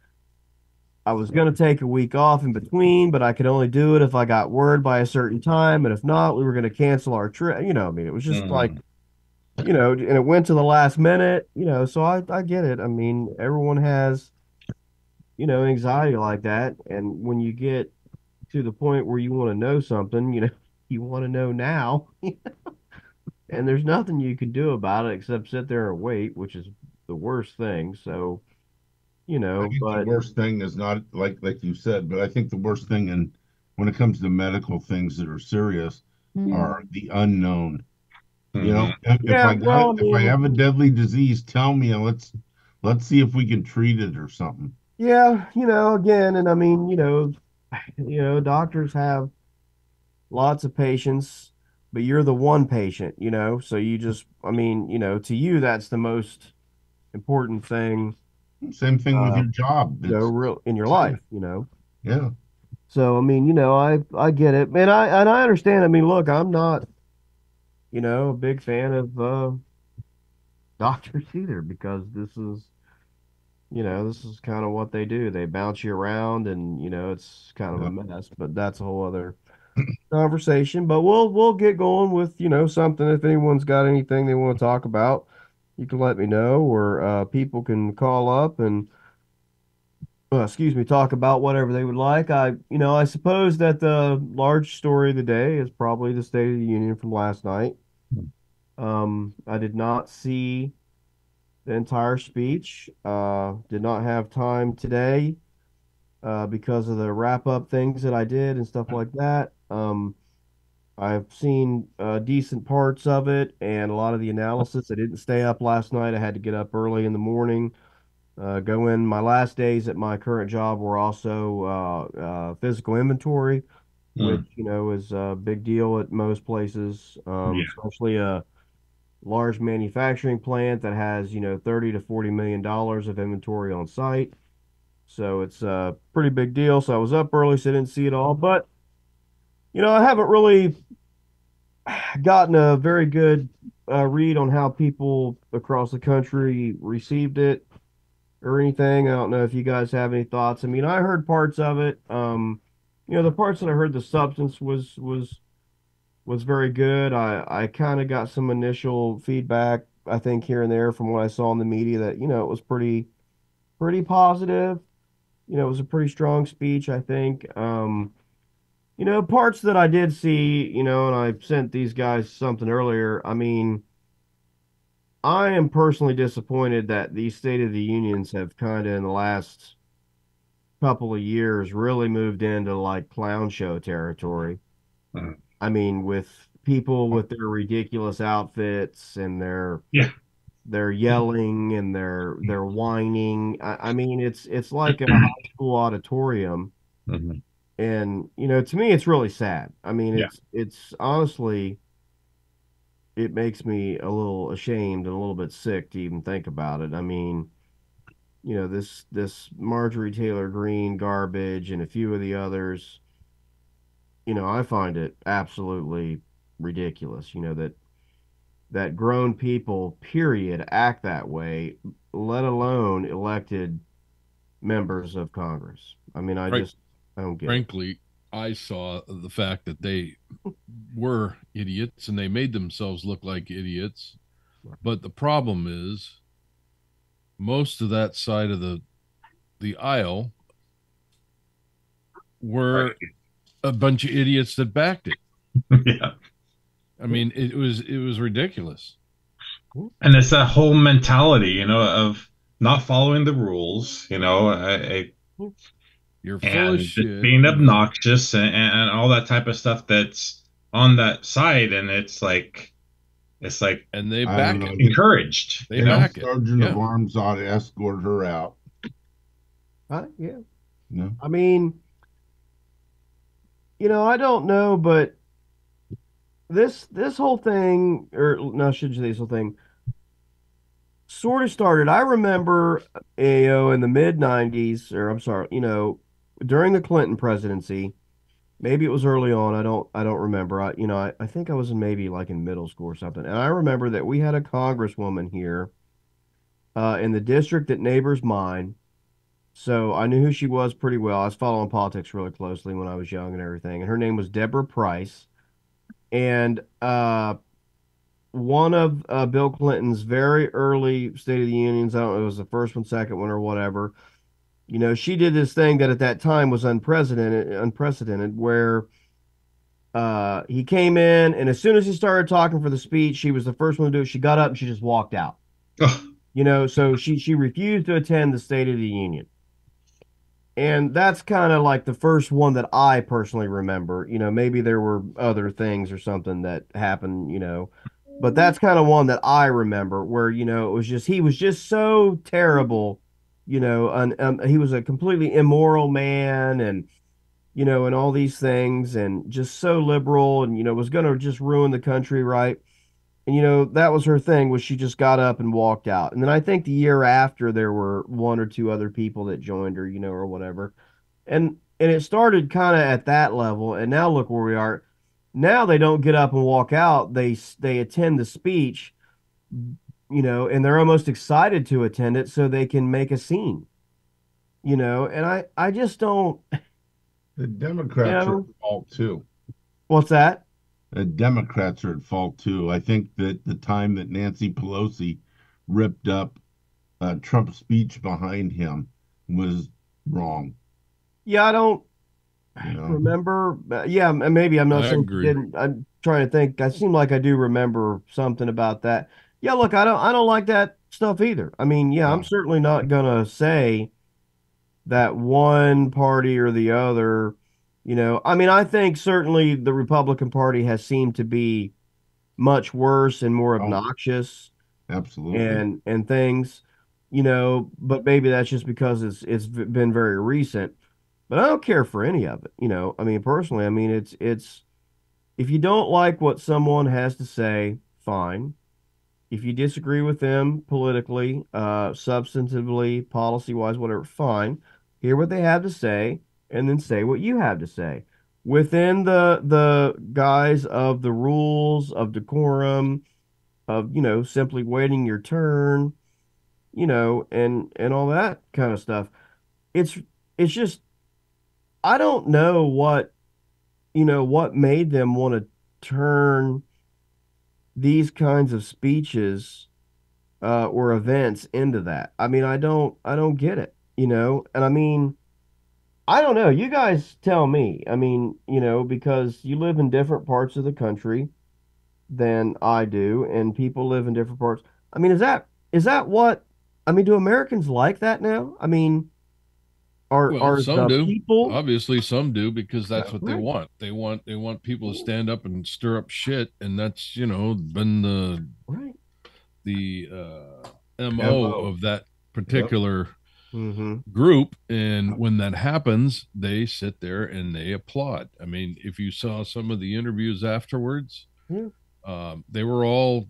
I was going to take a week off in between, but I could only do it if I got word by a certain time. And if not, we were going to cancel our trip. You know, I mean, it was just Mhm. like, you know, and it went to the last minute, you know, so I, I get it. I mean, everyone has, you know, anxiety like that. And when you get to the point where you want to know something, you know, you want to know now. and there's nothing you can do about it except sit there and wait, which is the worst thing. So, you I know, think but the worst thing is not like like you said, but I think the worst thing and when it comes to medical things that are serious mm-hmm. are the unknown. You know, mm-hmm. if, if I got, well, I if I have a deadly disease, tell me and let's let's see if we can treat it or something. Yeah, you know, again, and I mean, you know, you know, doctors have lots of patients, but you're the one patient, you know, so you just, I mean, you know, to you, that's the most important thing, Same thing with Uh, your job. you know, real in your life, you know. yeah. So, I mean, you know, I I get it, man. I and I understand. I mean, look, I'm not, you know, a big fan of uh, doctors either because this is, you know, this is kind of what they do. They bounce you around, and you know, it's kind of a mess. But that's a whole other conversation. But we'll we'll get going with you know something. If anyone's got anything they want to talk about, you can let me know, or uh, people can call up and uh, excuse me, talk about whatever they would like. I, you know, I suppose that the large story of the day is probably the State of the Union from last night. Um, I did not see the entire speech. Uh, did not have time today uh, because of the wrap up things that I did and stuff like that. Um, I've seen uh, decent parts of it and a lot of the analysis. I didn't stay up last night. I had to get up early in the morning. Uh, go in. My last days at my current job were also uh, uh, physical inventory, Mm. which you know is a big deal at most places, um, Yeah. especially a large manufacturing plant that has you know thirty to forty million dollars of inventory on site. So it's a pretty big deal. So I was up early, so I didn't see it all. But you know, I haven't really gotten a very good uh, read on how people across the country received it or anything. I don't know if you guys have any thoughts. I mean, I heard parts of it. Um, you know, the parts that I heard, the substance was was was very good. I I kind of got some initial feedback, I think here and there from what I saw in the media that you know it was pretty pretty positive. You know, it was a pretty strong speech, I think. Um, you know, parts that I did see, you know, and I sent these guys something earlier. I mean, I am personally disappointed that these State of the Unions have kind of in the last couple of years really moved into like clown show territory. Mhm. I mean, with people with their ridiculous outfits and their Yeah. their yelling and their their whining. I, I mean, it's it's like a high school auditorium Mhm. and you know to me it's really sad i mean Yeah. it's it's honestly it makes me a little ashamed and a little bit sick to even think about it i mean you know this this marjorie taylor greene garbage and a few of the others you know i find it absolutely ridiculous you know that that grown people period act that way let alone elected members of congress i mean i Right. just i don't get it. frankly, I saw the fact that they were idiots and they made themselves look like idiots. But the problem is, most of that side of the the aisle were Right. A bunch of idiots that backed it. yeah. I mean, it was it was ridiculous. And it's that whole mentality, you know, of not following the rules, you know, I, I, You're full and of just shit. being obnoxious and, and all that type of stuff that's on that side. And it's like, it's like and they back don't it. know. encouraged. They you know? back it. Sergeant of Yeah. Arms ought to escort her out. Uh, yeah No, I mean, you know, I don't know, but this this whole thing, or no, I should say this whole thing, sort of started. I remember, you know, in the mid '90s, or I'm sorry, you know, during the Clinton presidency. Maybe it was early on. I don't. I don't remember. I, you know, I, I think I was in maybe like in middle school or something. And I remember that we had a congresswoman here, uh, in the district that neighbors mine. So I knew who she was pretty well. I was following politics really closely when I was young and everything. And her name was Deborah Pryce. And uh, one of uh, Bill Clinton's very early State of the Unions, I don't know, it was the first one, second one, or whatever. You know, she did this thing that at that time was unprecedented, unprecedented, where uh, he came in, and as soon as he started talking for the speech, she was the first one to do it. She got up and she just walked out. You know, so she she refused to attend the State of the Union. And that's kind of like the first one that I personally remember. You know, maybe there were other things or something that happened, you know, but that's kind of one that I remember where, you know, it was just, he was just so terrible, you know, and um, he was a completely immoral man and, you know, and all these things and just so liberal and, you know, was going to just ruin the country, right? And you know, that was her thing was she just got up and walked out. And then I think the year after there were one or two other people that joined her, you know, or whatever. And and it started kind of at that level and now look where we are. Now they don't get up and walk out. They they attend the speech, you know, and they're almost excited to attend it so they can make a scene. You know, and I I just don't the Democrats Yeah. are at fault too. What's that? The Democrats are at fault too. I think that the time that Nancy Pelosi ripped up uh, Trump's speech behind him was wrong. Yeah, I don't You know? remember yeah maybe i'm not I saying agree. didn't i'm trying to think i seem like i do remember something about that yeah look i don't i don't like that stuff either i mean yeah i'm certainly not gonna say that one party or the other you know i mean i think certainly the republican party has seemed to be much worse and more Oh. obnoxious Absolutely. and and things you know but maybe that's just because it's it's been very recent but i don't care for any of it you know i mean personally i mean it's it's if you don't like what someone has to say fine if you disagree with them politically uh substantively policy wise whatever fine hear what they have to say and then say what you have to say. Within the the guise of the rules of decorum of you know simply waiting your turn you know and and all that kind of stuff it's it's just i don't know what you know what made them want to turn these kinds of speeches uh or events into that. I mean i don't i don't get it you know? And i mean i don't know you guys tell me i mean you know because you live in different parts of the country than I do, and people live in different parts. I mean, is that is that what? I mean, do Americans like that now? I mean, are Well, are some do. people? Obviously, some do because that's what they want. They want they want people to stand up and stir up shit, and that's you know been the Right. the uh, mo, MO. of that particular Mm-hmm. group. And when that happens, they sit there and they applaud. I mean, if you saw some of the interviews afterwards, Yeah. um, they were all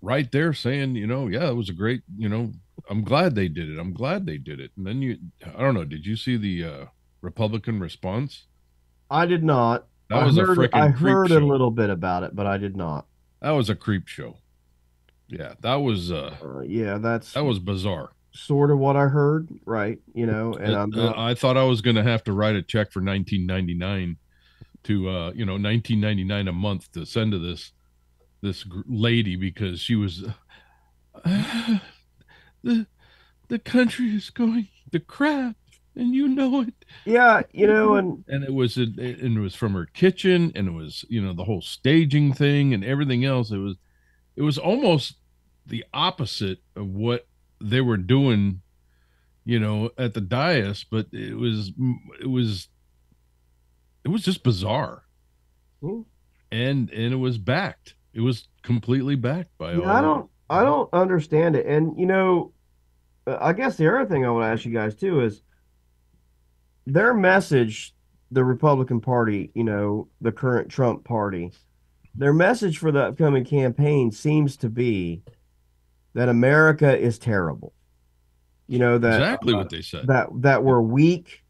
right there saying, you know, yeah, it was a great, you know, I'm glad they did it. I'm glad they did it. And then you, I don't know, did you see the uh, Republican response? I did not. That I was heard, a freaking I heard show. a little bit about it, but I did not. That was a creep show. Yeah, that was uh, Uh, yeah, that's that was bizarre. Sort of what I heard. Right. You know, and Uh, I'm uh. I thought I was going to have to write a check for 1999 to uh, you know 1999 a month to send to this this lady because she was uh, the the country is going to crap and you know it yeah, you know, and and it was it, and it was from her kitchen and it was you know the whole staging thing and everything else it was it was almost the opposite of what they were doing you know at the dais but it was it was it was just bizarre Hmm. and and it was backed it was completely backed by all I don't I don't understand it. And you know, I guess the other thing I want to ask you guys too is their message, the Republican Party, you know, the current Trump party, their message for the upcoming campaign seems to be that America is terrible. You know that exactly uh, what they said that that we're weak,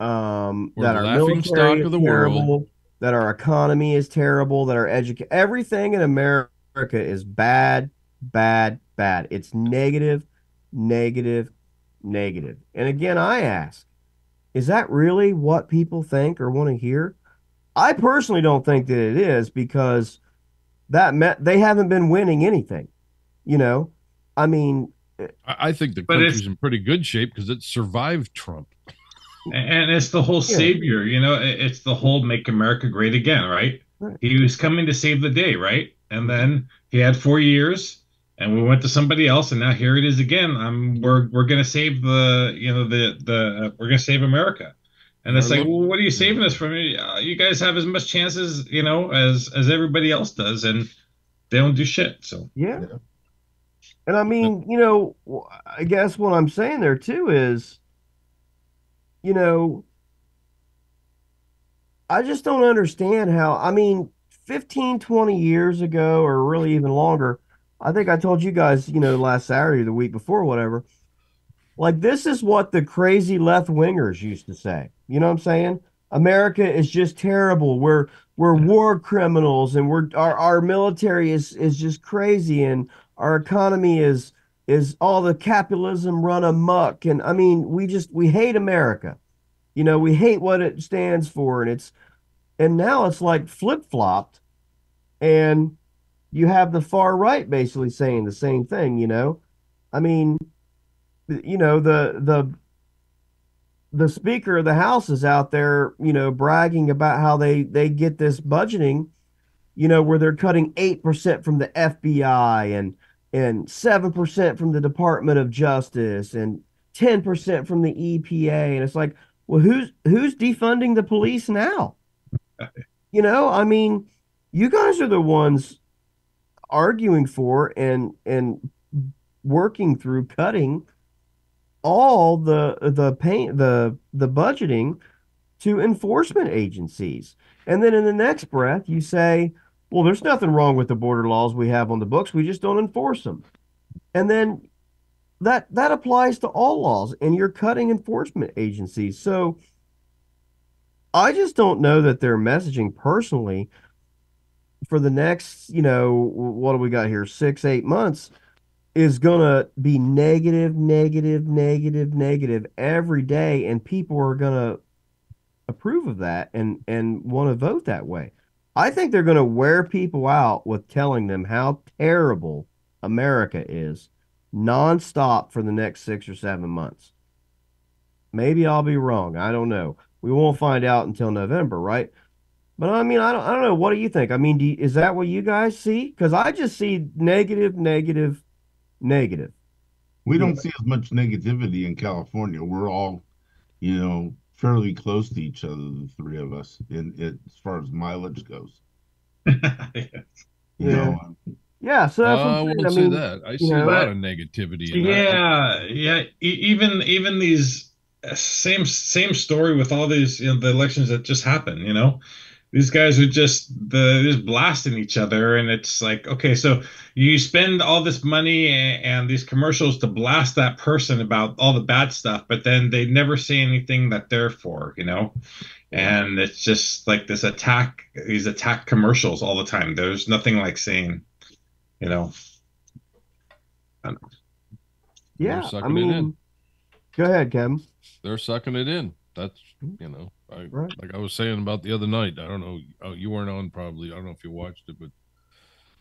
um, We're that our military is the world. terrible, that our economy is terrible, that our education, everything in America is bad, bad, bad. It's negative, negative, negative. And again, I ask, is that really what people think or want to hear? I personally don't think that it is because that met they haven't been winning anything. You know, I mean, I, I think the country's in pretty good shape because it survived trump. And it's the whole savior you know? It's the whole make america great again right? Right. he was coming to save the day right? And then he had four years and we went to somebody else and now here it is again. I'm we're we're gonna save the you know the the uh, we're gonna save america. And it's Our like well what are you saving us from uh, you guys have as much chances you know as as everybody else does and they don't do shit so. Yeah. And I mean, you know, I guess what I'm saying there too is, you know, I just don't understand how, I mean, 15, 20 years ago, or really even longer, I think I told you guys, you know, last Saturday, or the week before, whatever. Like, this is what the crazy left wingers used to say. You know what I'm saying? America is just terrible. We're we're war criminals, and we're our, our military is is just crazy, and our economy is is all the capitalism run amok. And I mean, we just we hate America. You know, we hate what it stands for, and it's and now it's like flip flopped, and you have the far right basically saying the same thing. You know, I mean, you know the the the Speaker of the House is out there, you know, bragging about how they they get this budgeting, you know, where they're cutting eight percent from the FBI and and seven percent from the Department of Justice and ten percent from the EPA, and it's like, well, who's who's defunding the police now? you know, I mean, you guys are the ones arguing for and and working through cutting all the the paint the the budgeting to enforcement agencies. And then in the next breath you say, well there's nothing wrong with the border laws we have on the books, we just don't enforce them. And then that that applies to all laws and you're cutting enforcement agencies. So I just don't know that their messaging personally for the next, you know, what do we got here? 6 8 months is going to be negative, negative, negative, negative every day, and people are going to approve of that and and want to vote that way. I think they're going to wear people out with telling them how terrible America is nonstop for the next six or seven months. Maybe I'll be wrong. I don't know. We won't find out until November, right? But I mean, I don't, I don't know. What do you think? I mean, you, is that what you guys see? Because I just see negative, negative, negative. We don't see as much negativity in California. We're all, you know, fairly close to each other, the three of us, in it as far as mileage goes. yeah. You know, yeah. So uh, I won't I mean, say that. I see know, a lot of negativity. yeah, that. yeah. Even even these uh, same same story with all these you know the elections that just happened. You know, these guys are just the just blasting each other and it's like okay so you spend all this money and, and, these commercials to blast that person about all the bad stuff but then they never say anything that they're for you know? And it's just like this attack these attack commercials all the time. There's nothing like saying you know? Yeah i mean go ahead Kevin. they're sucking it in. That's mm-hmm. you know I, right. Like I was saying about the other night, I don't know, oh, you weren't on probably. I don't know if you watched it, but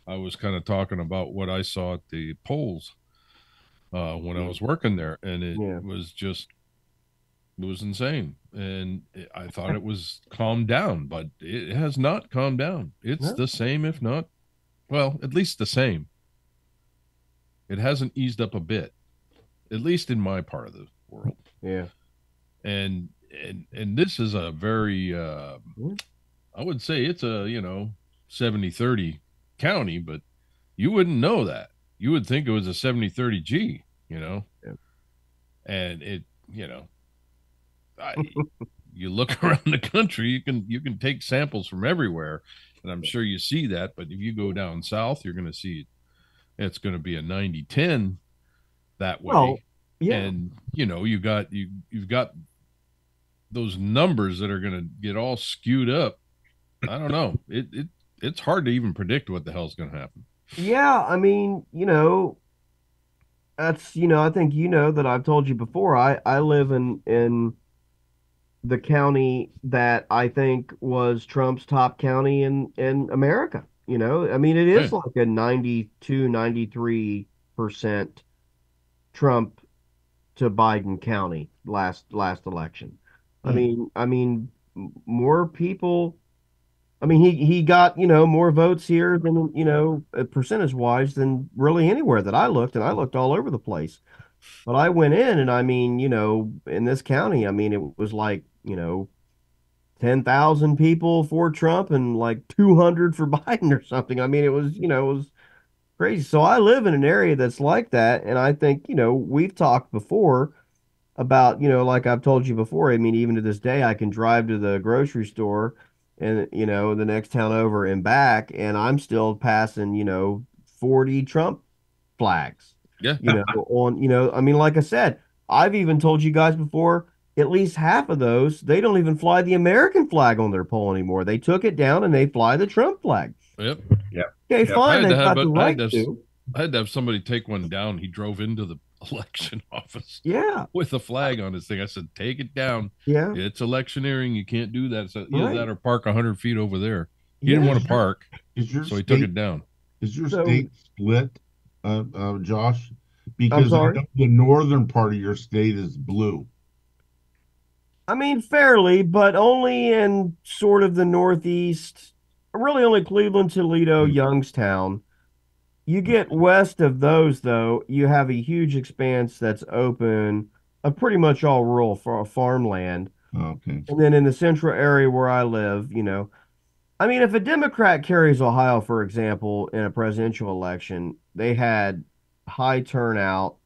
I was kind of talking about what I saw at the polls uh, when I was working there, and it yeah. was just it was insane. And it, I thought it was calmed down, but it has not calmed down. It's yeah. the same, if not, well, at least the same. It hasn't eased up a bit, at least in my part of the world. Yeah. And and and this is a very uh, I would say it's a you know 70 30 county, but you wouldn't know that. You would think it was a 70 30 G, you know, yeah. and it you know, I, you look around the country, you can you can take samples from everywhere, and I'm sure you see that. But if you go down south, you're going to see it's going to be a 90 10 that way. Well, yeah. And you know, you got you you've got those numbers that are going to get all skewed up. I don't know. It it it's hard to even predict what the hell's going to happen. Yeah, I mean, you know, that's you know, I think you know that I've told you before. I I live in in the county that I think was Trump's top county in in America. You know, I mean, it is right. like a 92, 93 percent Trump to Biden county last last election. I hmm. mean, I mean, more people. I mean, he he got you know more votes here than you know uh, percentage wise than really anywhere that I looked, and I looked all over the place. But I went in, and I mean, you know, in this county, I mean, it was like you know, ten thousand people for Trump and like two hundred for Biden or something. I mean, it was you know it was crazy. So I live in an area that's like that, and I think you know we've talked before about, you know, like I've told you before, I mean, even to this day, I can drive to the grocery store and, you know, the next town over and back, and I'm still passing, you know, 40 Trump flags. Yeah. You know, on, you know, I mean, like I said, I've even told you guys before, at least half of those, they don't even fly the American flag on their pole anymore. They took it down and they fly the Trump flag. Yep. Yeah. Okay, fine. They've got the right to. I had to have somebody take one down. He drove into the election office. Yeah. With a flag on his thing. I said, take it down. Yeah. It's electioneering. You can't do that. So either right. that or park 100 feet over there. He yeah. didn't want to park. so he state, took it down. Is your so, state split, uh, uh, Josh? Because the northern part of your state is blue. I mean, fairly, but only in sort of the Northeast. Really, only Cleveland, Toledo, Youngstown. You get west of those, though, you have a huge expanse that's open of pretty much all rural for farmland. Oh, okay. And then in the central area where I live, you know, I mean, if a Democrat carries Ohio, for example, in a presidential election, they had high turnout,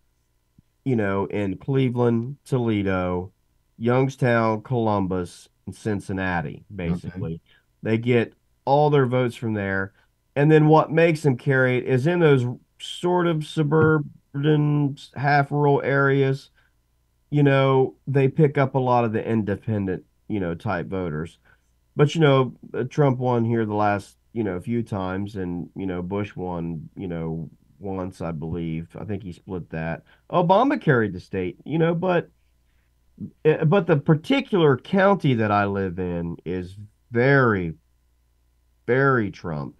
you know, in Cleveland, Toledo, Youngstown, Columbus, and Cincinnati, basically. They get all their votes from there. And then what makes them carry it is in those sort of suburban, half rural areas, you know, they pick up a lot of the independent, you know, type voters. But, you know, uh, Trump won here the last, you know, a few times, and, you know, Bush won, you know, once, I believe. I think he split that. Obama carried the state, you know, but uh, but the particular county that I live in is very, very Trump.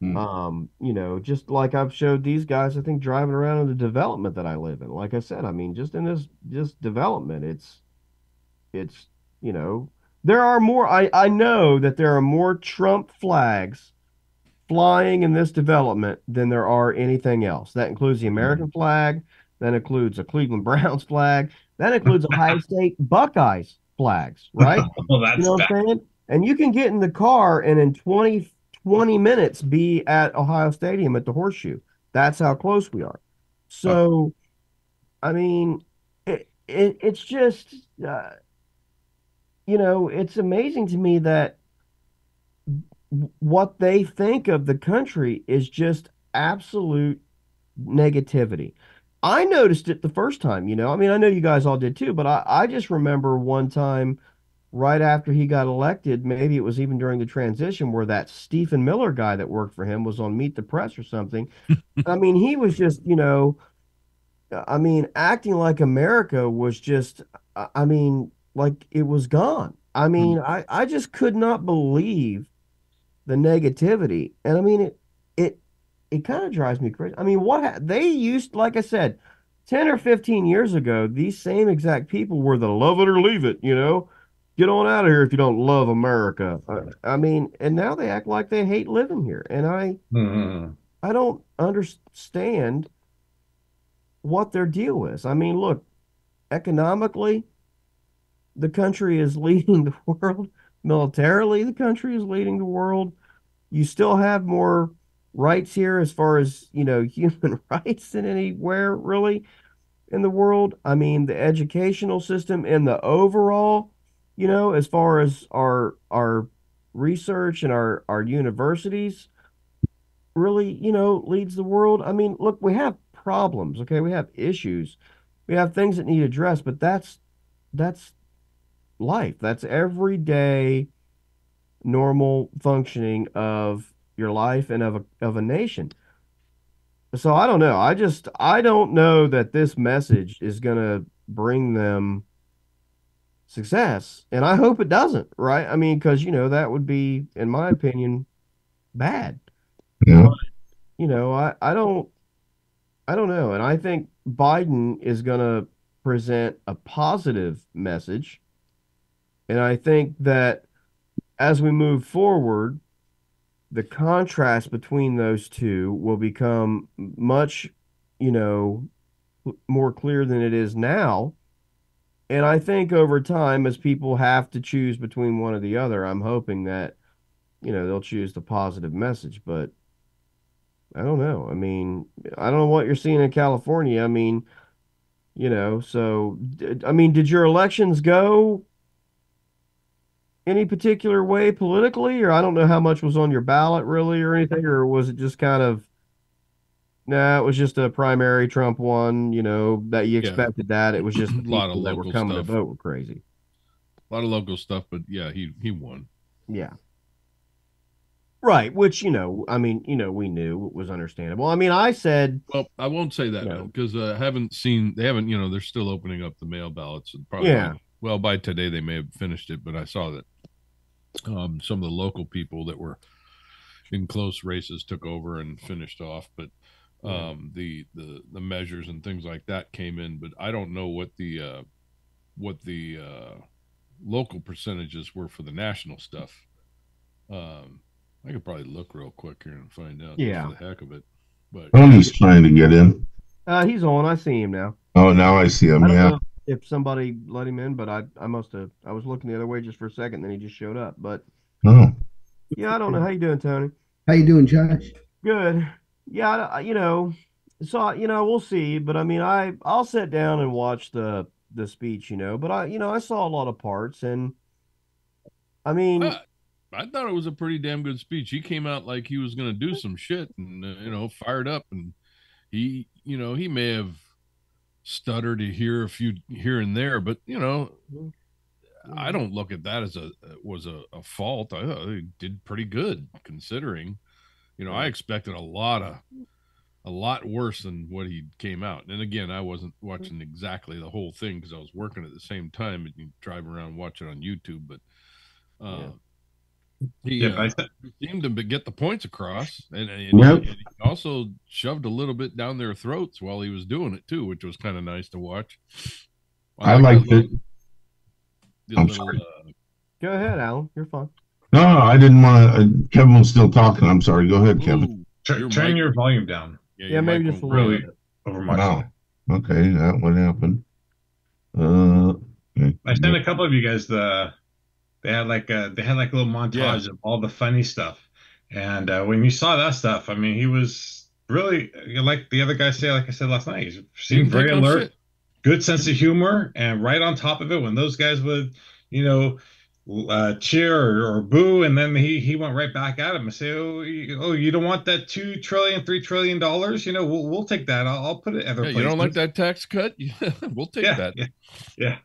Hmm. Um, you know, just like I've showed these guys, I think driving around in the development that I live in. Like I said, I mean, just in this just development, it's it's you know, there are more I I know that there are more Trump flags flying in this development than there are anything else. That includes the American flag, that includes a Cleveland Browns flag, that includes Ohio State Buckeyes flags, right? Well, that's You know what bad. I'm saying? And you can get in the car and in 20, 20 minutes be at Ohio Stadium at the Horseshoe. That's how close we are. So, I mean, it, it it's just, uh, you know, it's amazing to me that what they think of the country is just absolute negativity. I noticed it the first time, you know. I mean, I know you guys all did too, but I, I just remember one time right after he got elected, maybe it was even during the transition, where that Stephen Miller guy that worked for him was on Meet the Press or something. I mean, he was just, you know, I mean, acting like America was just, I mean, like it was gone. I hmm. mean, I, I just could not believe the negativity. And I mean, it, it, it kind of drives me crazy. I mean, what ha- they used, like I said, 10 or 15 years ago, these same exact people were the love it or leave it, you know? Get on out of here if you don't love America. I, I mean, and now they act like they hate living here. And I, Mhm. I don't understand what their deal is. I mean, look, economically, the country is leading the world. Militarily, the country is leading the world. You still have more rights here as far as, you know, human rights than anywhere really in the world. I mean, the educational system and the overall, you know, as far as our our research and our our universities really, you know, leads the world. I mean, look, we have problems, okay? We have issues. We have things that need addressed, but that's that's life. That's everyday normal functioning of your life and of a of a nation. So I don't know. I just I don't know that this message is going to bring them success, and I hope it doesn't, right? I mean, cuz you know, that would be in my opinion bad Yeah. you know, I, I don't I don't know. And I think Biden is going to present a positive message. And I think that as we move forward, the contrast between those two will become much, you know, more clear than it is now. And I think over time, as people have to choose between one or the other, I'm hoping that, you know, they'll choose the positive message. But I don't know. I mean, I don't know what you're seeing in California. I mean, you know, so I mean, did your elections go any particular way politically, or I don't know how much was on your ballot really, or anything, or was it just kind of, nah, it was just a primary Trump one, you know, that you Yeah. expected that. It was just A lot of that were local coming stuff. to vote were crazy. A lot of local stuff, but yeah, he he won. Yeah. Right, which, you know, I mean, you know, we knew it was understandable. I mean, I said, Well, I won't say that because uh, I haven't seen. They haven't. You know, they're still opening up the mail ballots. And probably, Yeah. Well, by today they may have finished it, but I saw that um, some of the local people that were in close races took over and finished off. But um, the the the measures and things like that came in. But I don't know what the uh, what the uh, local percentages were for the national stuff. Um, I could probably look real quick here and find out. Yeah. for the heck of it. But Tony's trying to get in. Uh, he's on. I see him now. Oh, now I see him. I don't Yeah. know if somebody let him in, but I I must have. I was looking the other way just for a second, then he just showed up. But Oh, yeah, I don't know how you doing, Tony. How you doing, Josh? Good. Yeah, I- you know, so you know, we'll see. But I mean, I I'll sit down and watch the the speech, you know. But I, you know, I saw a lot of parts, and I mean, Uh, I thought it was a pretty damn good speech. He came out like he was going to do some shit and uh, you know fired up, and he you know he may have stuttered here a few here and there, but you know I don't look at that as a was a, a fault. I he did pretty good considering. You know, I expected a lot of a lot worse than what he came out. And again, I wasn't watching exactly the whole thing because I was working at the same time and you drive around and watch it on YouTube. But uh, he, Yeah, uh, I th- he seemed to get the points across, and, and, he- Yep. and he also shoved a little bit down their throats while he was doing it too, which was kind of nice to watch. I like liked it. little- I'm little, sorry. uh, go ahead, Alan. You're fine. No, no, I didn't want to. Uh, Kevin was still talking. I'm sorry. Go ahead, Kevin. ooh, your turn mic- your volume down yeah, Yeah, maybe just a little really bit. over my. Wow. Okay, that what happened. Uh. I sent a couple of you guys the they had like a they had like a little montage of all the funny stuff. And uh, when you saw that stuff, I mean, he was really like the other guy said, like I said last night, he seemed very alert, shit. good sense of humor, and right on top of it. When those guys would, you know, uh, cheer or, or boo, and then he he went right back at him and say, "Oh, you, oh, you don't want that two trillion, three trillion dollars? You know, we'll we'll take that. I'll, I'll put it other Yeah, places." you don't like that tax cut? we'll take Yeah, that. yeah, yeah.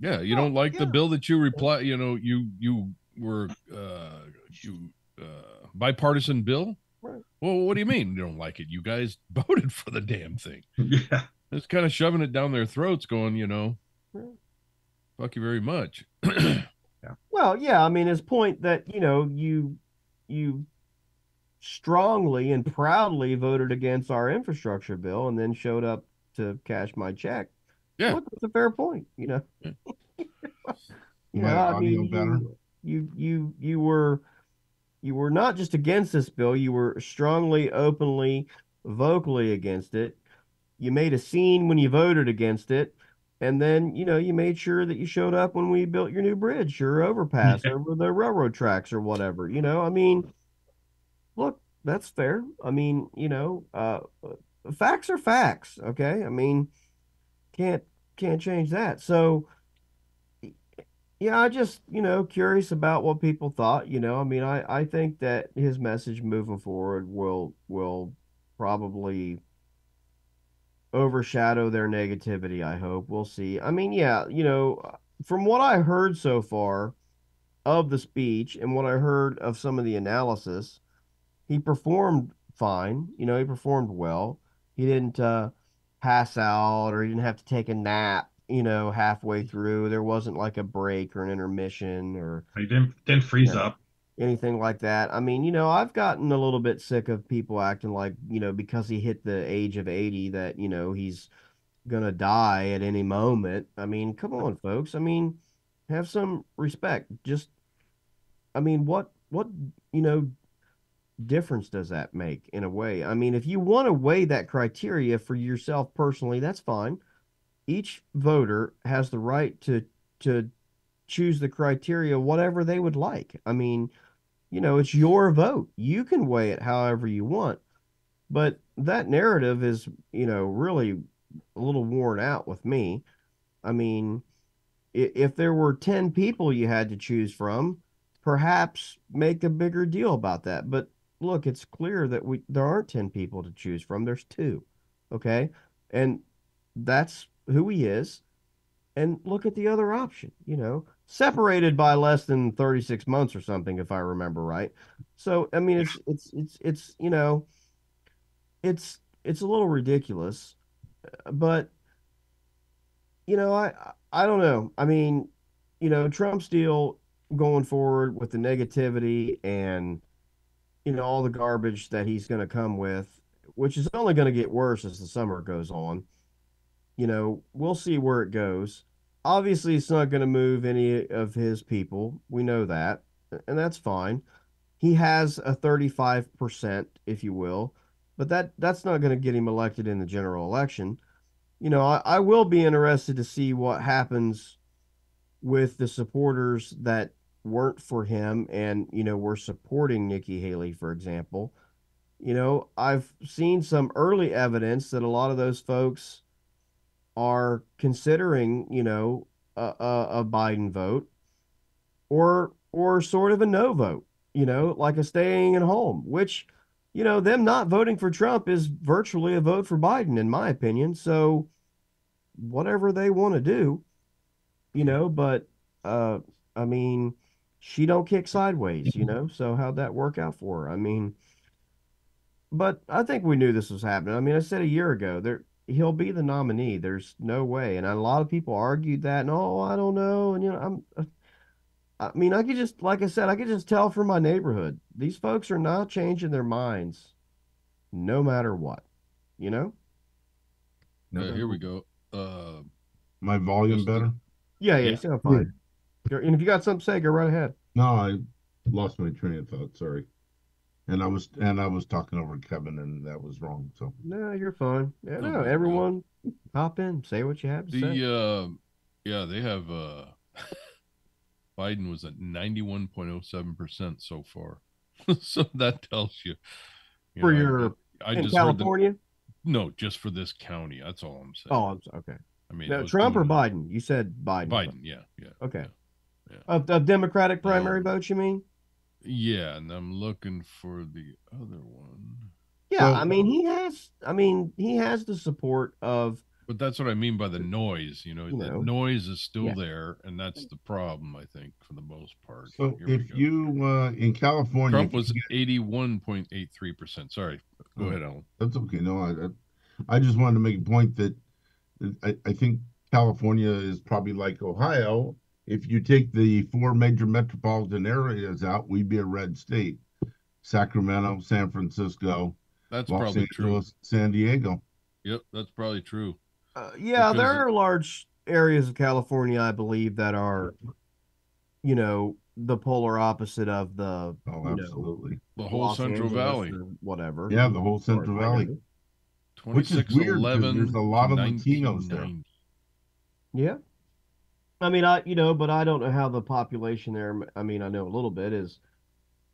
Yeah, you Well, don't like the bill that you reply. You know, you you were uh, you uh, bipartisan bill. Right. Well, what do you mean you don't like it? You guys voted for the damn thing. yeah. It's kind of shoving it down their throats, going, you know, Right. fuck you very much. Well, yeah, I mean his point that, you know, you you strongly and proudly voted against our infrastructure bill and then showed up to cash my check. Yeah. Look, that's a fair point, you know. Yeah. you know, I mean, better? you, you you you were you were not just against this bill, you were strongly, openly, vocally against it. You made a scene when you voted against it. And then, you know, you made sure that you showed up when we built your new bridge or overpass Yeah. over the railroad tracks or whatever. You know, I mean, look, that's fair. I mean, you know, uh, facts are facts. Okay, I mean, can't can't change that. So, yeah, I just you know curious about what people thought. You know, I mean, I I think that his message moving forward will will probably overshadow their negativity. I hope we'll see. I mean, yeah, you know, from what I heard so far of the speech and what I heard of some of the analysis, he performed fine. You know, he performed well. He didn't uh, pass out or he didn't have to take a nap. You know, halfway through, there wasn't like a break or an intermission or He didn't didn't freeze Yeah. up. Anything like that. I mean, you know, I've gotten a little bit sick of people acting like, you know, because he hit the age of 80 that, you know, he's going to die at any moment. I mean, come on, folks. I mean, have some respect. Just I mean, what what, you know, difference does that make in a way? I mean, if you want to weigh that criteria for yourself personally, that's fine. Each voter has the right to to choose the criteria whatever they would like. I mean, you know, it's your vote. You can weigh it however you want. But that narrative is, you know, really a little worn out with me. I mean, if there were 10 people you had to choose from, perhaps make a bigger deal about that. But look, it's clear that we there aren't 10 people to choose from. There's two. Okay? And that's who he is. And look at the other option, you know, separated by less than 36 months or something if I remember right. So, I mean, it's it's it's it's, you know, it's it's a little ridiculous, uh, but you know, I I don't know. I mean, you know, Trump's deal going forward with the negativity and you know all the garbage that he's going to come with, which is only going to get worse as the summer goes on. You know, we'll see where it goes. Obviously it's not going to move any of his people. We know that, and that's fine. He has a 35%, if you will, but that that's not going to get him elected in the general election. You know, I, I will be interested to see what happens with the supporters that weren't for him and, you know, were supporting Nikki Haley, for example. You know, I've seen some early evidence that a lot of those folks are considering, you know, a, a, a Biden vote or or sort of a no vote, you know, like a staying at home, which, you know, them not voting for Trump is virtually a vote for Biden, in my opinion. So whatever they want to do, you know, but uh I mean, she don't kick sideways, you know. So how'd that work out for her? I mean, but I think we knew this was happening. I mean, I said a year ago there he'll be the nominee. There's no way, and a lot of people argued that. And oh, I don't know. And you know, I'm. Uh, I mean, I could just, like I said, I could just tell from my neighborhood. These folks are not changing their minds, no matter what. You know. Uh, here we go. Uh, My volume better? Yeah, yeah, Yeah. sound fine. And if you got something to say, go right ahead. No, I lost my train of thought. Sorry. And I was and I was talking over Kevin, and that was wrong. So No, you're fine. Yeah, no, my God. everyone, hop in, say what you have to say. uh, yeah, they have uh, Biden was at ninety one point oh seven percent so far, so that tells you. you For know, your- I in just heard them- California. no, just for this county. That's all I'm saying. Oh, I'm s- okay. I mean, Now, Trump or Biden? You said Biden. Biden, yeah, yeah. Okay. Yeah. Of, of Democratic primary Um, votes, you mean? Yeah, and I'm looking for the other one. Yeah, So- I mean he has. I mean he has the support of. But that's what I mean by the noise. You know, You the know. noise is still Yeah. there, and that's the problem, I think, for the most part. so Here if you uh in California, Trump if you was eighty one point eight three percent. Sorry, go Oh. ahead, Alan. That's okay. No, I, I I just wanted to make a point that I, I think California is probably like Ohio. If you take the four major metropolitan areas out, we'd be a red state. Sacramento, San Francisco, That's Los probably true. Angeles, San Diego. Yep, that's probably true. Uh, yeah, Because there it- are large areas of California, I believe, that are, you know, the polar opposite of the Oh, You know, absolutely. The whole Los Central Angeles Valley, or whatever. Yeah, the whole as far as Central Valley. Which is weird. weird, 'cause there's a lot of Latinos there. Yeah. I mean, I you know, but I don't know how the population there. I mean, I know a little bit is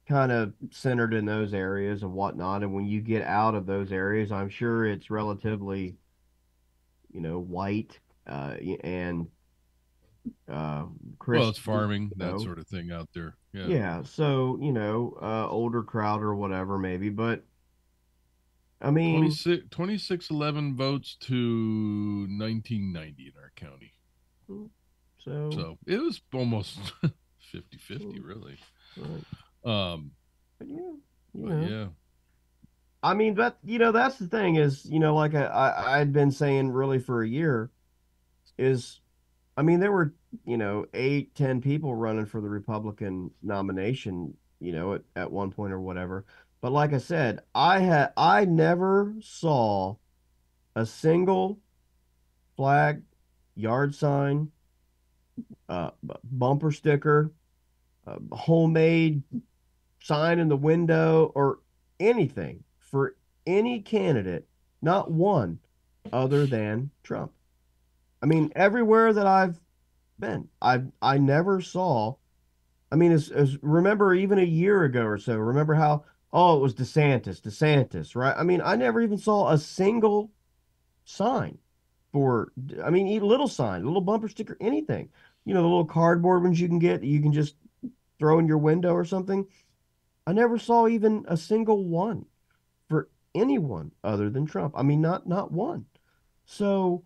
kind of centered in those areas and whatnot. And when you get out of those areas, I'm sure it's relatively, you know, white uh, and uh, Christian. Well, it's farming, you that sort of thing out there. Yeah. Yeah, so you know, uh, older crowd or whatever, maybe. But I mean, 26, 2611 votes to 1990 in our county. So, So it was almost 50 50, really. right. Um, But yeah, you but know. yeah. I mean, but you know, that's the thing is, you know, like I, I I'd been saying really for a year, is, I mean, there were you know eight, ten people running for the Republican nomination, you know, at at one point or whatever. But like I said, I had I never saw a single flag, yard sign, uh, bumper sticker, uh, homemade sign in the window, or anything for any candidate, not one other than Trump. I mean, everywhere that I've been, I I never saw. I mean, as, as remember even a year ago or so, remember how oh it was DeSantis, DeSantis, right? I mean, I never even saw a single sign for. I mean, a little sign, a little bumper sticker, anything. You know, the little cardboard ones you can get that you can just throw in your window or something. I never saw even a single one for anyone other than Trump. I mean, not not one. So,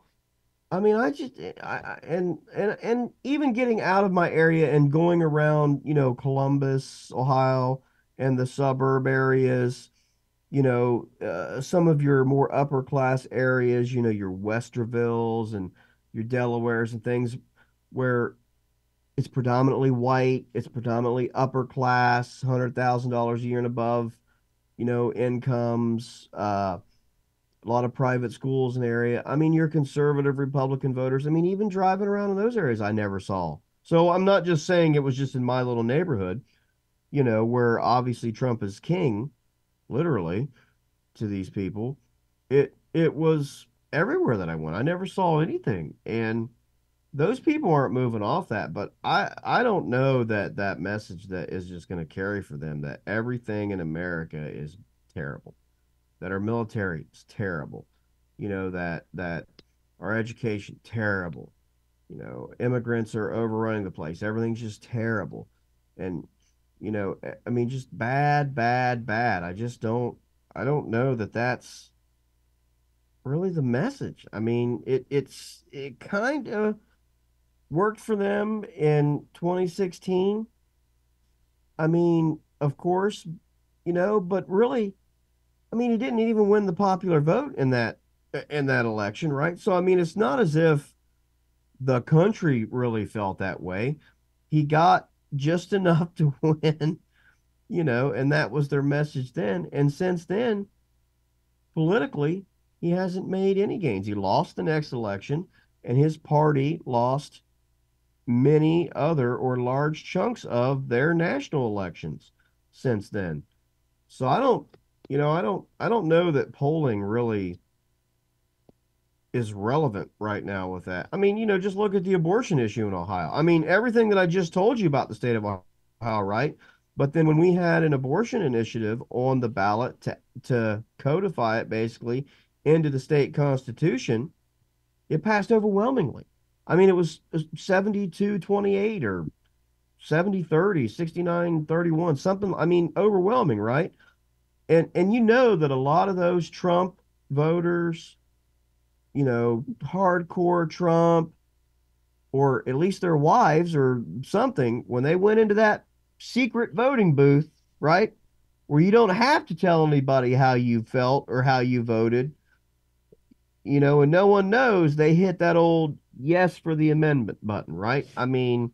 I mean, I just I, I and and and even getting out of my area and going around, you know, Columbus, Ohio, and the suburb areas, you know, uh, some of your more upper class areas, you know, your Westervilles and your Delawares and things, where it's predominantly white, it's predominantly upper class, hundred thousand dollars a year and above, you know, incomes. Uh, a lot of private schools in the area. I mean, your conservative Republican voters. I mean, even driving around in those areas, I never saw. So I'm not just saying it was just in my little neighborhood, you know, where obviously Trump is king, literally, to these people. It it was everywhere that I went. I never saw anything, and those people aren't moving off that. But I I don't know that that message that is just going to carry for them that everything in America is terrible that our military is terrible, you know, that that our education terrible, you know, immigrants are overrunning the place. Everything's just terrible. And you know, I mean just bad, bad, bad. I just don't I don't know that that's really the message. I mean, it it's it kind of worked for them in 2016. I mean, of course, you know, but really I mean, he didn't even win the popular vote in that in that election, right? So I mean, it's not as if the country really felt that way. He got just enough to win, you know, and that was their message then. And since then, politically, he hasn't made any gains. He lost the next election, and his party lost many other or large chunks of their national elections since then. So I don't you know, I don't I don't know that polling really is relevant right now with that. I mean, you know, just look at the abortion issue in Ohio. I mean, everything that I just told you about the state of Ohio, right? But then when we had an abortion initiative on the ballot to to codify it basically into the state constitution, it passed overwhelmingly. I mean, it was 72 28 or 70 30, 69 31, something. I mean, overwhelming, right? and and you know that a lot of those Trump voters, you know, hardcore Trump, or at least their wives or something, when they went into that secret voting booth, right, where you don't have to tell anybody how you felt or how you voted, you know, and no one knows, they hit that old yes for the amendment button, right? I mean,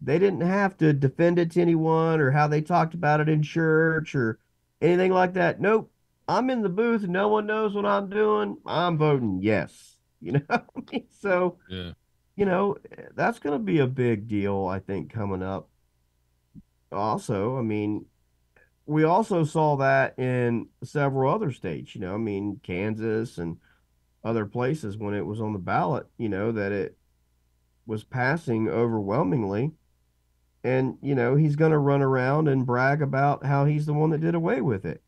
they didn't have to defend it to anyone or how they talked about it in church or anything like that. Nope. I'm in the booth. No one knows what I'm doing. I'm voting yes. You know, so yeah, you know that's going to be a big deal. I think coming up. Also, I mean, we also saw that in several other states. You know, I mean, Kansas and other places when it was on the ballot. You know that it was passing overwhelmingly and you know he's going to run around and brag about how he's the one that did away with it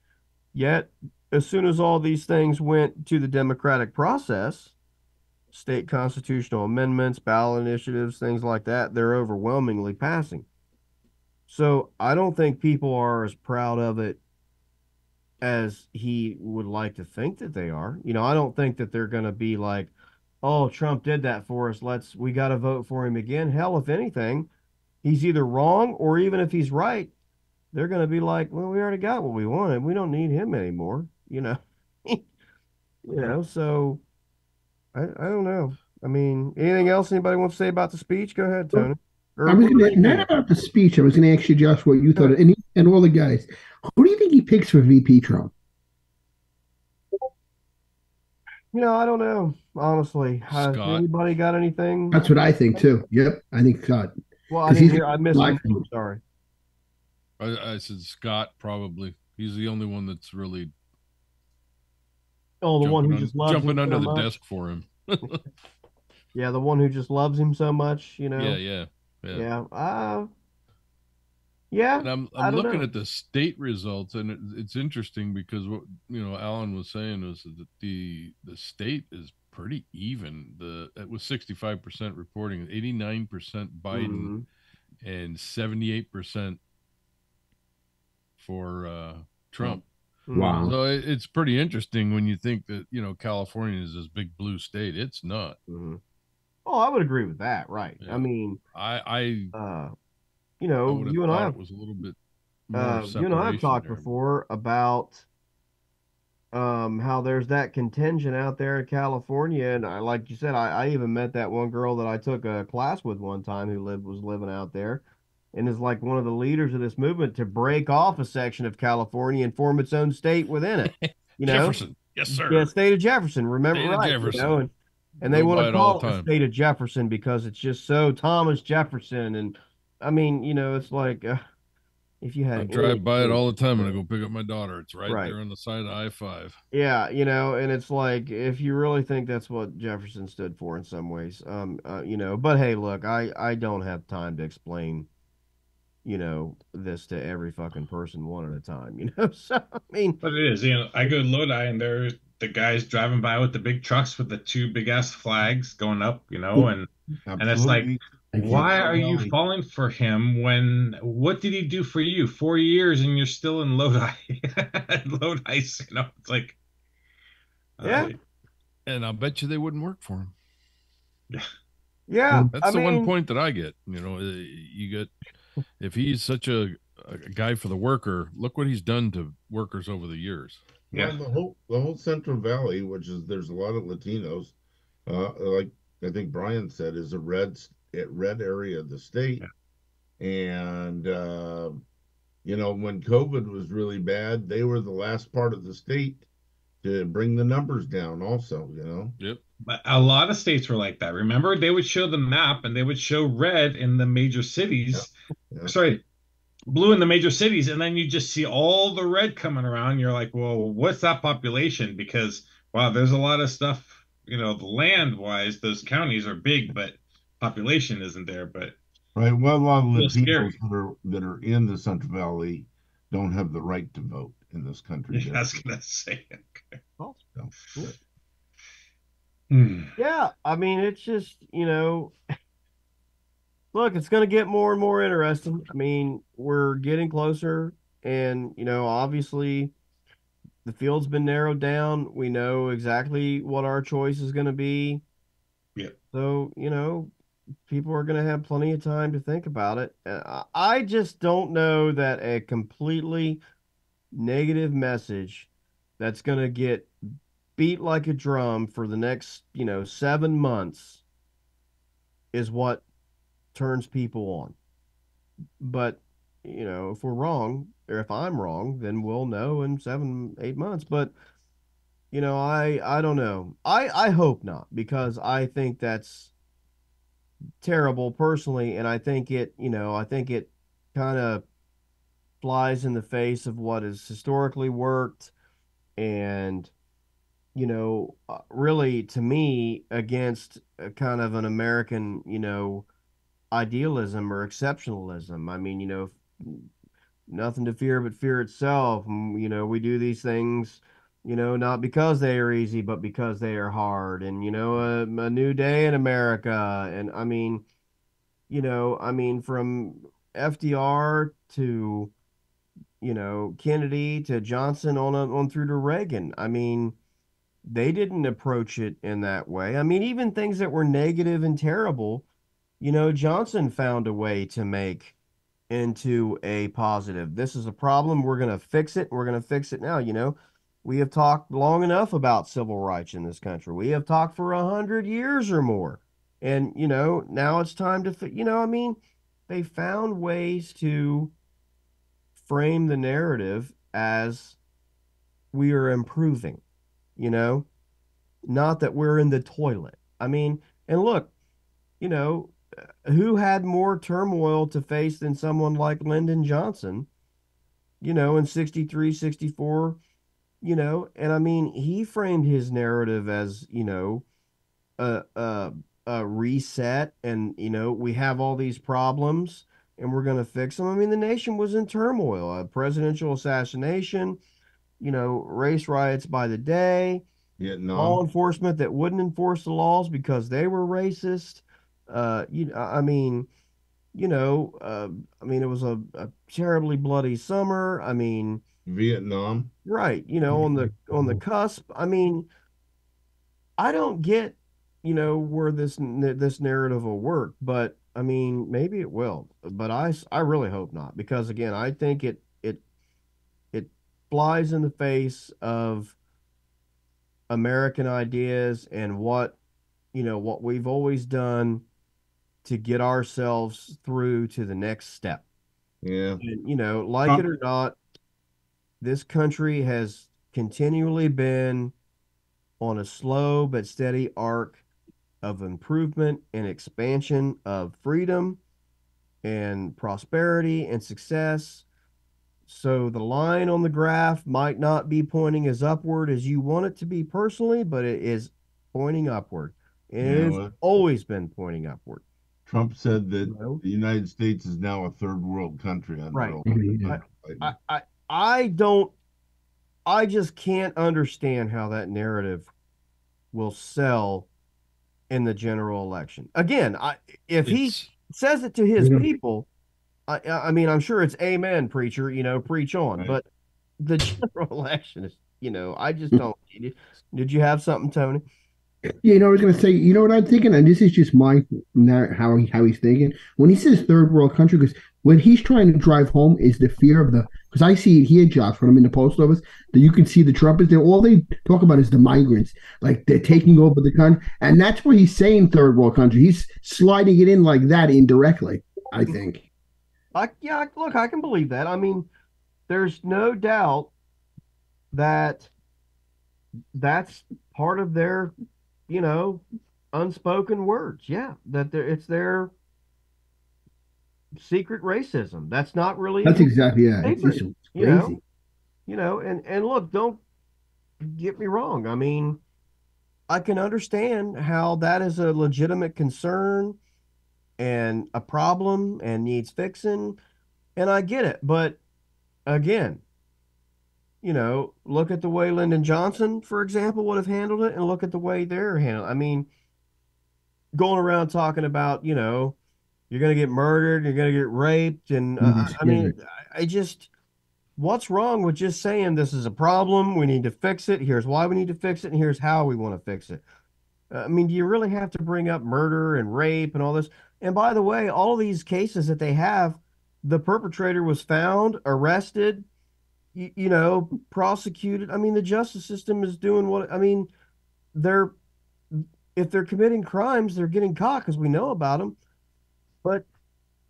yet as soon as all these things went to the democratic process state constitutional amendments ballot initiatives things like that they're overwhelmingly passing so i don't think people are as proud of it as he would like to think that they are you know i don't think that they're going to be like oh trump did that for us let's we got to vote for him again hell if anything he's either wrong or even if he's right, they're going to be like, well, we already got what we wanted. We don't need him anymore. You know, you know, so I, I don't know. I mean, anything else anybody wants to say about the speech? Go ahead, Tony. Or, I was gonna, not about the speech. I was going to ask you, Josh, what you thought, and, and all the guys. Who do you think he picks for VP Trump? You know, I don't know. Honestly, has anybody got anything? That's what I think too. Yep, I think Scott. Well, I didn't hear. I missed. Him. Sorry. I, I, said Scott probably. He's the only one that's really. Oh, the one who on, just loves jumping under so the much. desk for him. yeah, the one who just loves him so much. You know. Yeah, yeah, yeah. Yeah. Uh, yeah. And I'm I'm looking know. at the state results, and it, it's interesting because what you know Alan was saying was that the the state is pretty even. The it was 65% reporting, 89% Biden, mm-hmm. and 78% for uh, Trump. Mm-hmm. Wow. So it, it's pretty interesting when you think that you know California is this big blue state. It's not. Mm-hmm. Oh, I would agree with that. Right. Yeah. I mean, I, I, uh, you know, you and I was a little bit. Uh, you and I have talked there. before about um, how there's that contingent out there in California, and I, like you said, I, I even met that one girl that I took a class with one time who lived was living out there, and is like one of the leaders of this movement to break off a section of California and form its own state within it. You know, Jefferson. Yes, sir. Yeah, state of Jefferson. Remember State right? Jefferson. You know, and, and they want to call the it the time. state of Jefferson because it's just so Thomas Jefferson. And I mean, you know, it's like uh, if you had I drive by it all the time when I go pick up my daughter. It's right, Right. there on the side of I five. Yeah, you know, and it's like if you really think that's what Jefferson stood for in some ways, um, uh, you know. But hey, look, I I don't have time to explain, you know, this to every fucking person one at a time, you know. So I mean, But it is, you know, I go to Lodi and there's the guys driving by with the big trucks with the two big ass flags going up, you know, and And it's like, Absolutely. Why are you Valley. falling for him when what did he do for you? Four years and you're still in Lodi. Lodi, you know, it's like Yeah. uh, And I'll bet you they wouldn't work for him. yeah, That's I the mean, one point that I get. You know, uh, you get if he's such a, a guy for the worker, look what he's done to workers over the years. Yeah. Well, the whole the whole Central Valley, which is there's a lot of Latinos, uh, like I think Brian said, is a red s- eh, red area of the state, and uh, you know when COVID was really bad, they were the last part of the state to bring the numbers down. Also, you know, Yep. But a lot of states were like that. Remember, they would show the map and they would show red in the major cities. Yeah. Sorry, blue in the major cities, and then you just see all the red coming around. You're like, well, what's that population? Because wow, there's a lot of stuff. You know, the land wise, those counties are big, but population isn't there. But right? Well, a lot of Feels scary. Latinos that are that are in the Central Valley don't have the right to vote in this country. I was gonna say, okay. Oh, So, Hmm. Yeah, I mean, it's just, you know, look, it's going to get more and more interesting. I mean, we're getting closer, and, you know, obviously the field's been narrowed down. We know exactly what our choice is going to be. Yeah. So, you know, people are going to have plenty of time to think about it. I I just don't know that a completely negative message that's going to get beat like a drum for the next, you know, seven months is what turns people on. But, you know, if we're wrong, or if I'm wrong, then we'll know in seven, eight months. But, you know, I I don't know. I I hope not because I think that's terrible personally, and I think it, you know, I think it kind of flies in the face of what has historically worked and you know, uh, really to me against a kind of an American, you know, idealism or exceptionalism. I mean, you know, nothing to fear but fear itself. You know, we do these things, you know, not because they are easy, but because they are hard. And, you know, a, a new day in America. And I mean, you know, I mean, from FDR to, you know, Kennedy to Johnson on on through to Reagan. I mean, they didn't approach it in that way. I mean, even things that were negative and terrible, you know, Johnson found a way to make into a positive. This is a problem. We're going to fix it. We're going to fix it now. You know, we have talked long enough about civil rights in this country. We have talked for a hundred years or more. And, you know, now it's time to, you know, I mean, they found ways to frame the narrative as we are improving you know not that we're in the toilet i mean and look you know uh, who had more turmoil to face than someone like lyndon johnson you know in 63 64 you know and i mean he framed his narrative as you know a a, a reset and you know we have all these problems and we're going to fix them i mean the nation was in turmoil a presidential assassination you know race riots by the day Vietnam. law enforcement that wouldn't enforce the laws because they were racist. Uh, you, I mean, you know, uh, I mean, it was a, a terribly bloody summer. I mean, Vietnam. right, you know, on the on the cusp. I mean, I don't get, you know, where this this narrative will work, but I mean, maybe it will. But I I really hope not because again, I think it it it flies in the face of American ideas and what you know what we've always done to get ourselves through to the next step. Yeah. And, you know, like it or not, this country has continually been on a slow but steady arc of improvement and expansion of freedom and prosperity and success. So the line on the graph might not be pointing as upward as you want it to be personally, but it is pointing upward. And it You has know always been pointing upward. Trump said that No. the United States is now a third world country. On Right. oil. Mhm. I, I I don't I just can't understand how that narrative will sell in the general election. Again, I if he says it to his Yeah. people, I I mean I'm sure it's amen, preacher, you know, preach on. Right. But the general election is, you know, I just mm. don't did you have something, Tony? Yeah, you know, I was gonna say, you know what I'm thinking, and this is just my how he how he's thinking. When he says third world country, because when he's trying to drive home is the fear of the because I see it here, Josh, when I'm in the post office, that you can see the trumpets there. All they talk about is the migrants, like they're taking over the country, and that's what he's saying third world country. He's sliding it in like that indirectly. I think. I yeah, look, I can believe that. I mean, there's no doubt that that's part of their, you know, unspoken words. Yeah, that it's their secret racism. That's not really That's exactly yeah. It's just You crazy. know? you know, and and look, don't get me wrong. I mean, I can understand how that is a legitimate concern and a problem and needs fixing, and I get it. But again, you know, look at the way Lyndon Johnson, for example, would have handled it, and look at the way they're handled. I mean, going around talking about, you know, you're gonna get murdered, you're gonna get raped, and uh, Mhm, I mean, I just what's wrong with just saying this is a problem? We need to fix it. Here's why we need to fix it, and here's how we want to fix it. Uh, I mean, do you really have to bring up murder and rape and all this? And by the way, all of these cases that they have, the perpetrator was found, arrested, you, you know, prosecuted. I mean, the justice system is doing what I mean. They're if they're committing crimes, they're getting caught because we know about them. But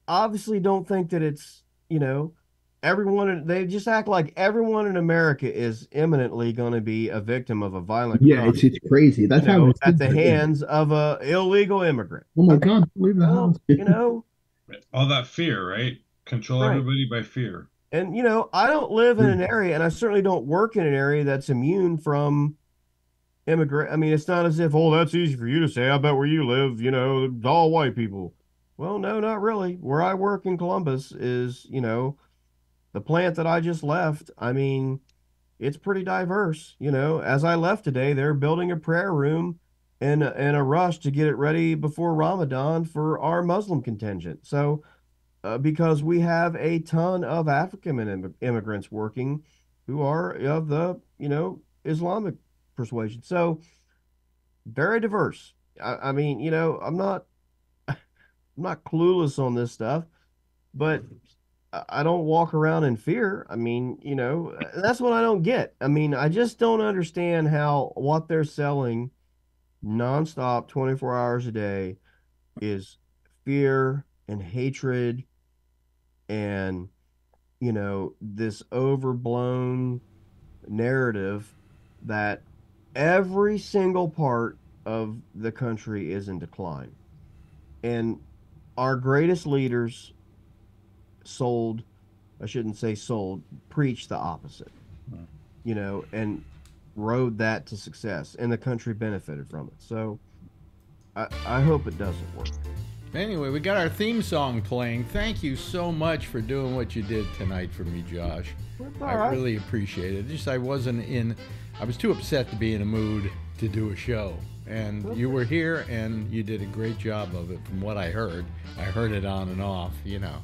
obviously, don't think that it's you know everyone. They just act like everyone in America is imminently going to be a victim of a violent Yeah, crime. it's it's crazy. That's you how know, it's at the hands of a illegal immigrant. Oh my God! Leave the Well, house. you know, All that fear, right? Control Right. everybody by fear. and you know, I don't live in an area, and I certainly don't work in an area that's immune from immigrant. I mean, it's not as if, oh, that's easy for you to say. I bet where you live, you know, it's all white people. Well, no, not really. Where I work in Columbus is, you know, the plant that I just left. I mean, it's pretty diverse. You know, as I left today, they're building a prayer room in a, in a rush to get it ready before Ramadan for our Muslim contingent. So, uh, because we have a ton of African imm- immigrants working who are of the, you know, Islamic persuasion. So, very diverse. I, I mean, you know, I'm not, not clueless on this stuff, but I don't walk around in fear. I mean, you know, that's what I don't get. I mean, I just don't understand how what they're selling nonstop 24 hours a day is fear and hatred and you know this overblown narrative that every single part of the country is in decline and our greatest leaders sold i shouldn't say sold preached the opposite you know and rode that to success and the country benefited from it so i, I hope it doesn't work Anyway, we got our theme song playing. Thank you so much for doing what you did tonight for me, Josh. That's all I right. really appreciate it. Just I wasn't in I was too upset to be in a mood to do a show. And you were here and you did a great job of it from what I heard. I heard it on and off, you know.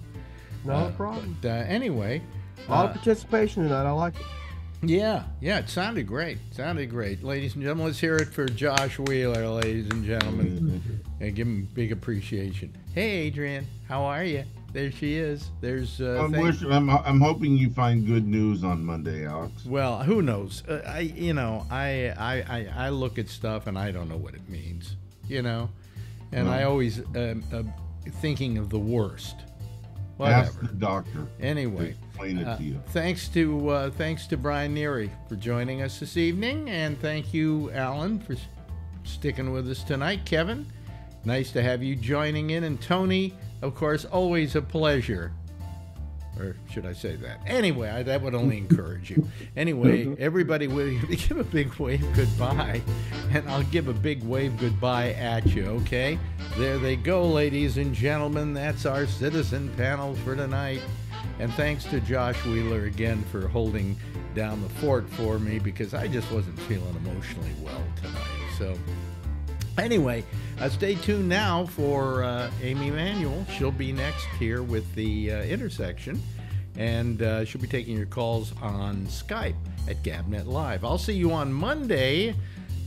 no Uh, problem But, uh, anyway, a lot uh, of participation tonight i like it yeah, yeah, it sounded great. Sounded great. Ladies and gentlemen, let's hear it for Josh Wheeler, ladies and gentlemen. And give him big appreciation. Hey, Adrian, how are you? There she is. There's. Uh, I'm, wish, I'm, I'm hoping you find good news on Monday, Alex. well, who knows? Uh, I, you know, I, I, I, I look at stuff and I don't know what it means. You know, and I always um, uh, thinking of the worst. Ask Whatever. the doctor. Anyway, explain it uh, to you. thanks to uh, thanks to Brian Neary for joining us this evening, and thank you, Alan, for sticking with us tonight. Kevin, nice to have you joining in, and Tony, of course, always a pleasure. Or should I say that? Anyway, I, that would only encourage you. Anyway, mm-hmm. everybody, will give a big wave goodbye, and I'll give a big wave goodbye at you. Okay? There they go, ladies and gentlemen. That's our citizen panel for tonight. And thanks to Josh Wheeler again for holding down the fort for me because I just wasn't feeling emotionally well tonight. So, anyway, uh, stay tuned now for uh, Amy Manuel. She'll be next here with the uh, intersection, and uh, she'll be taking your calls on Skype at Gabnet Live. I'll see you on Monday,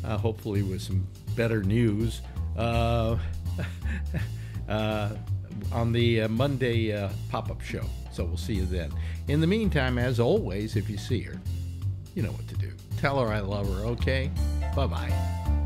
uh, hopefully with some better news. Uh, on the Monday uh, pop up show. So we'll see you then. In the meantime, as always, if you see her, you know what to do. Tell her I love her, okay? Bye bye.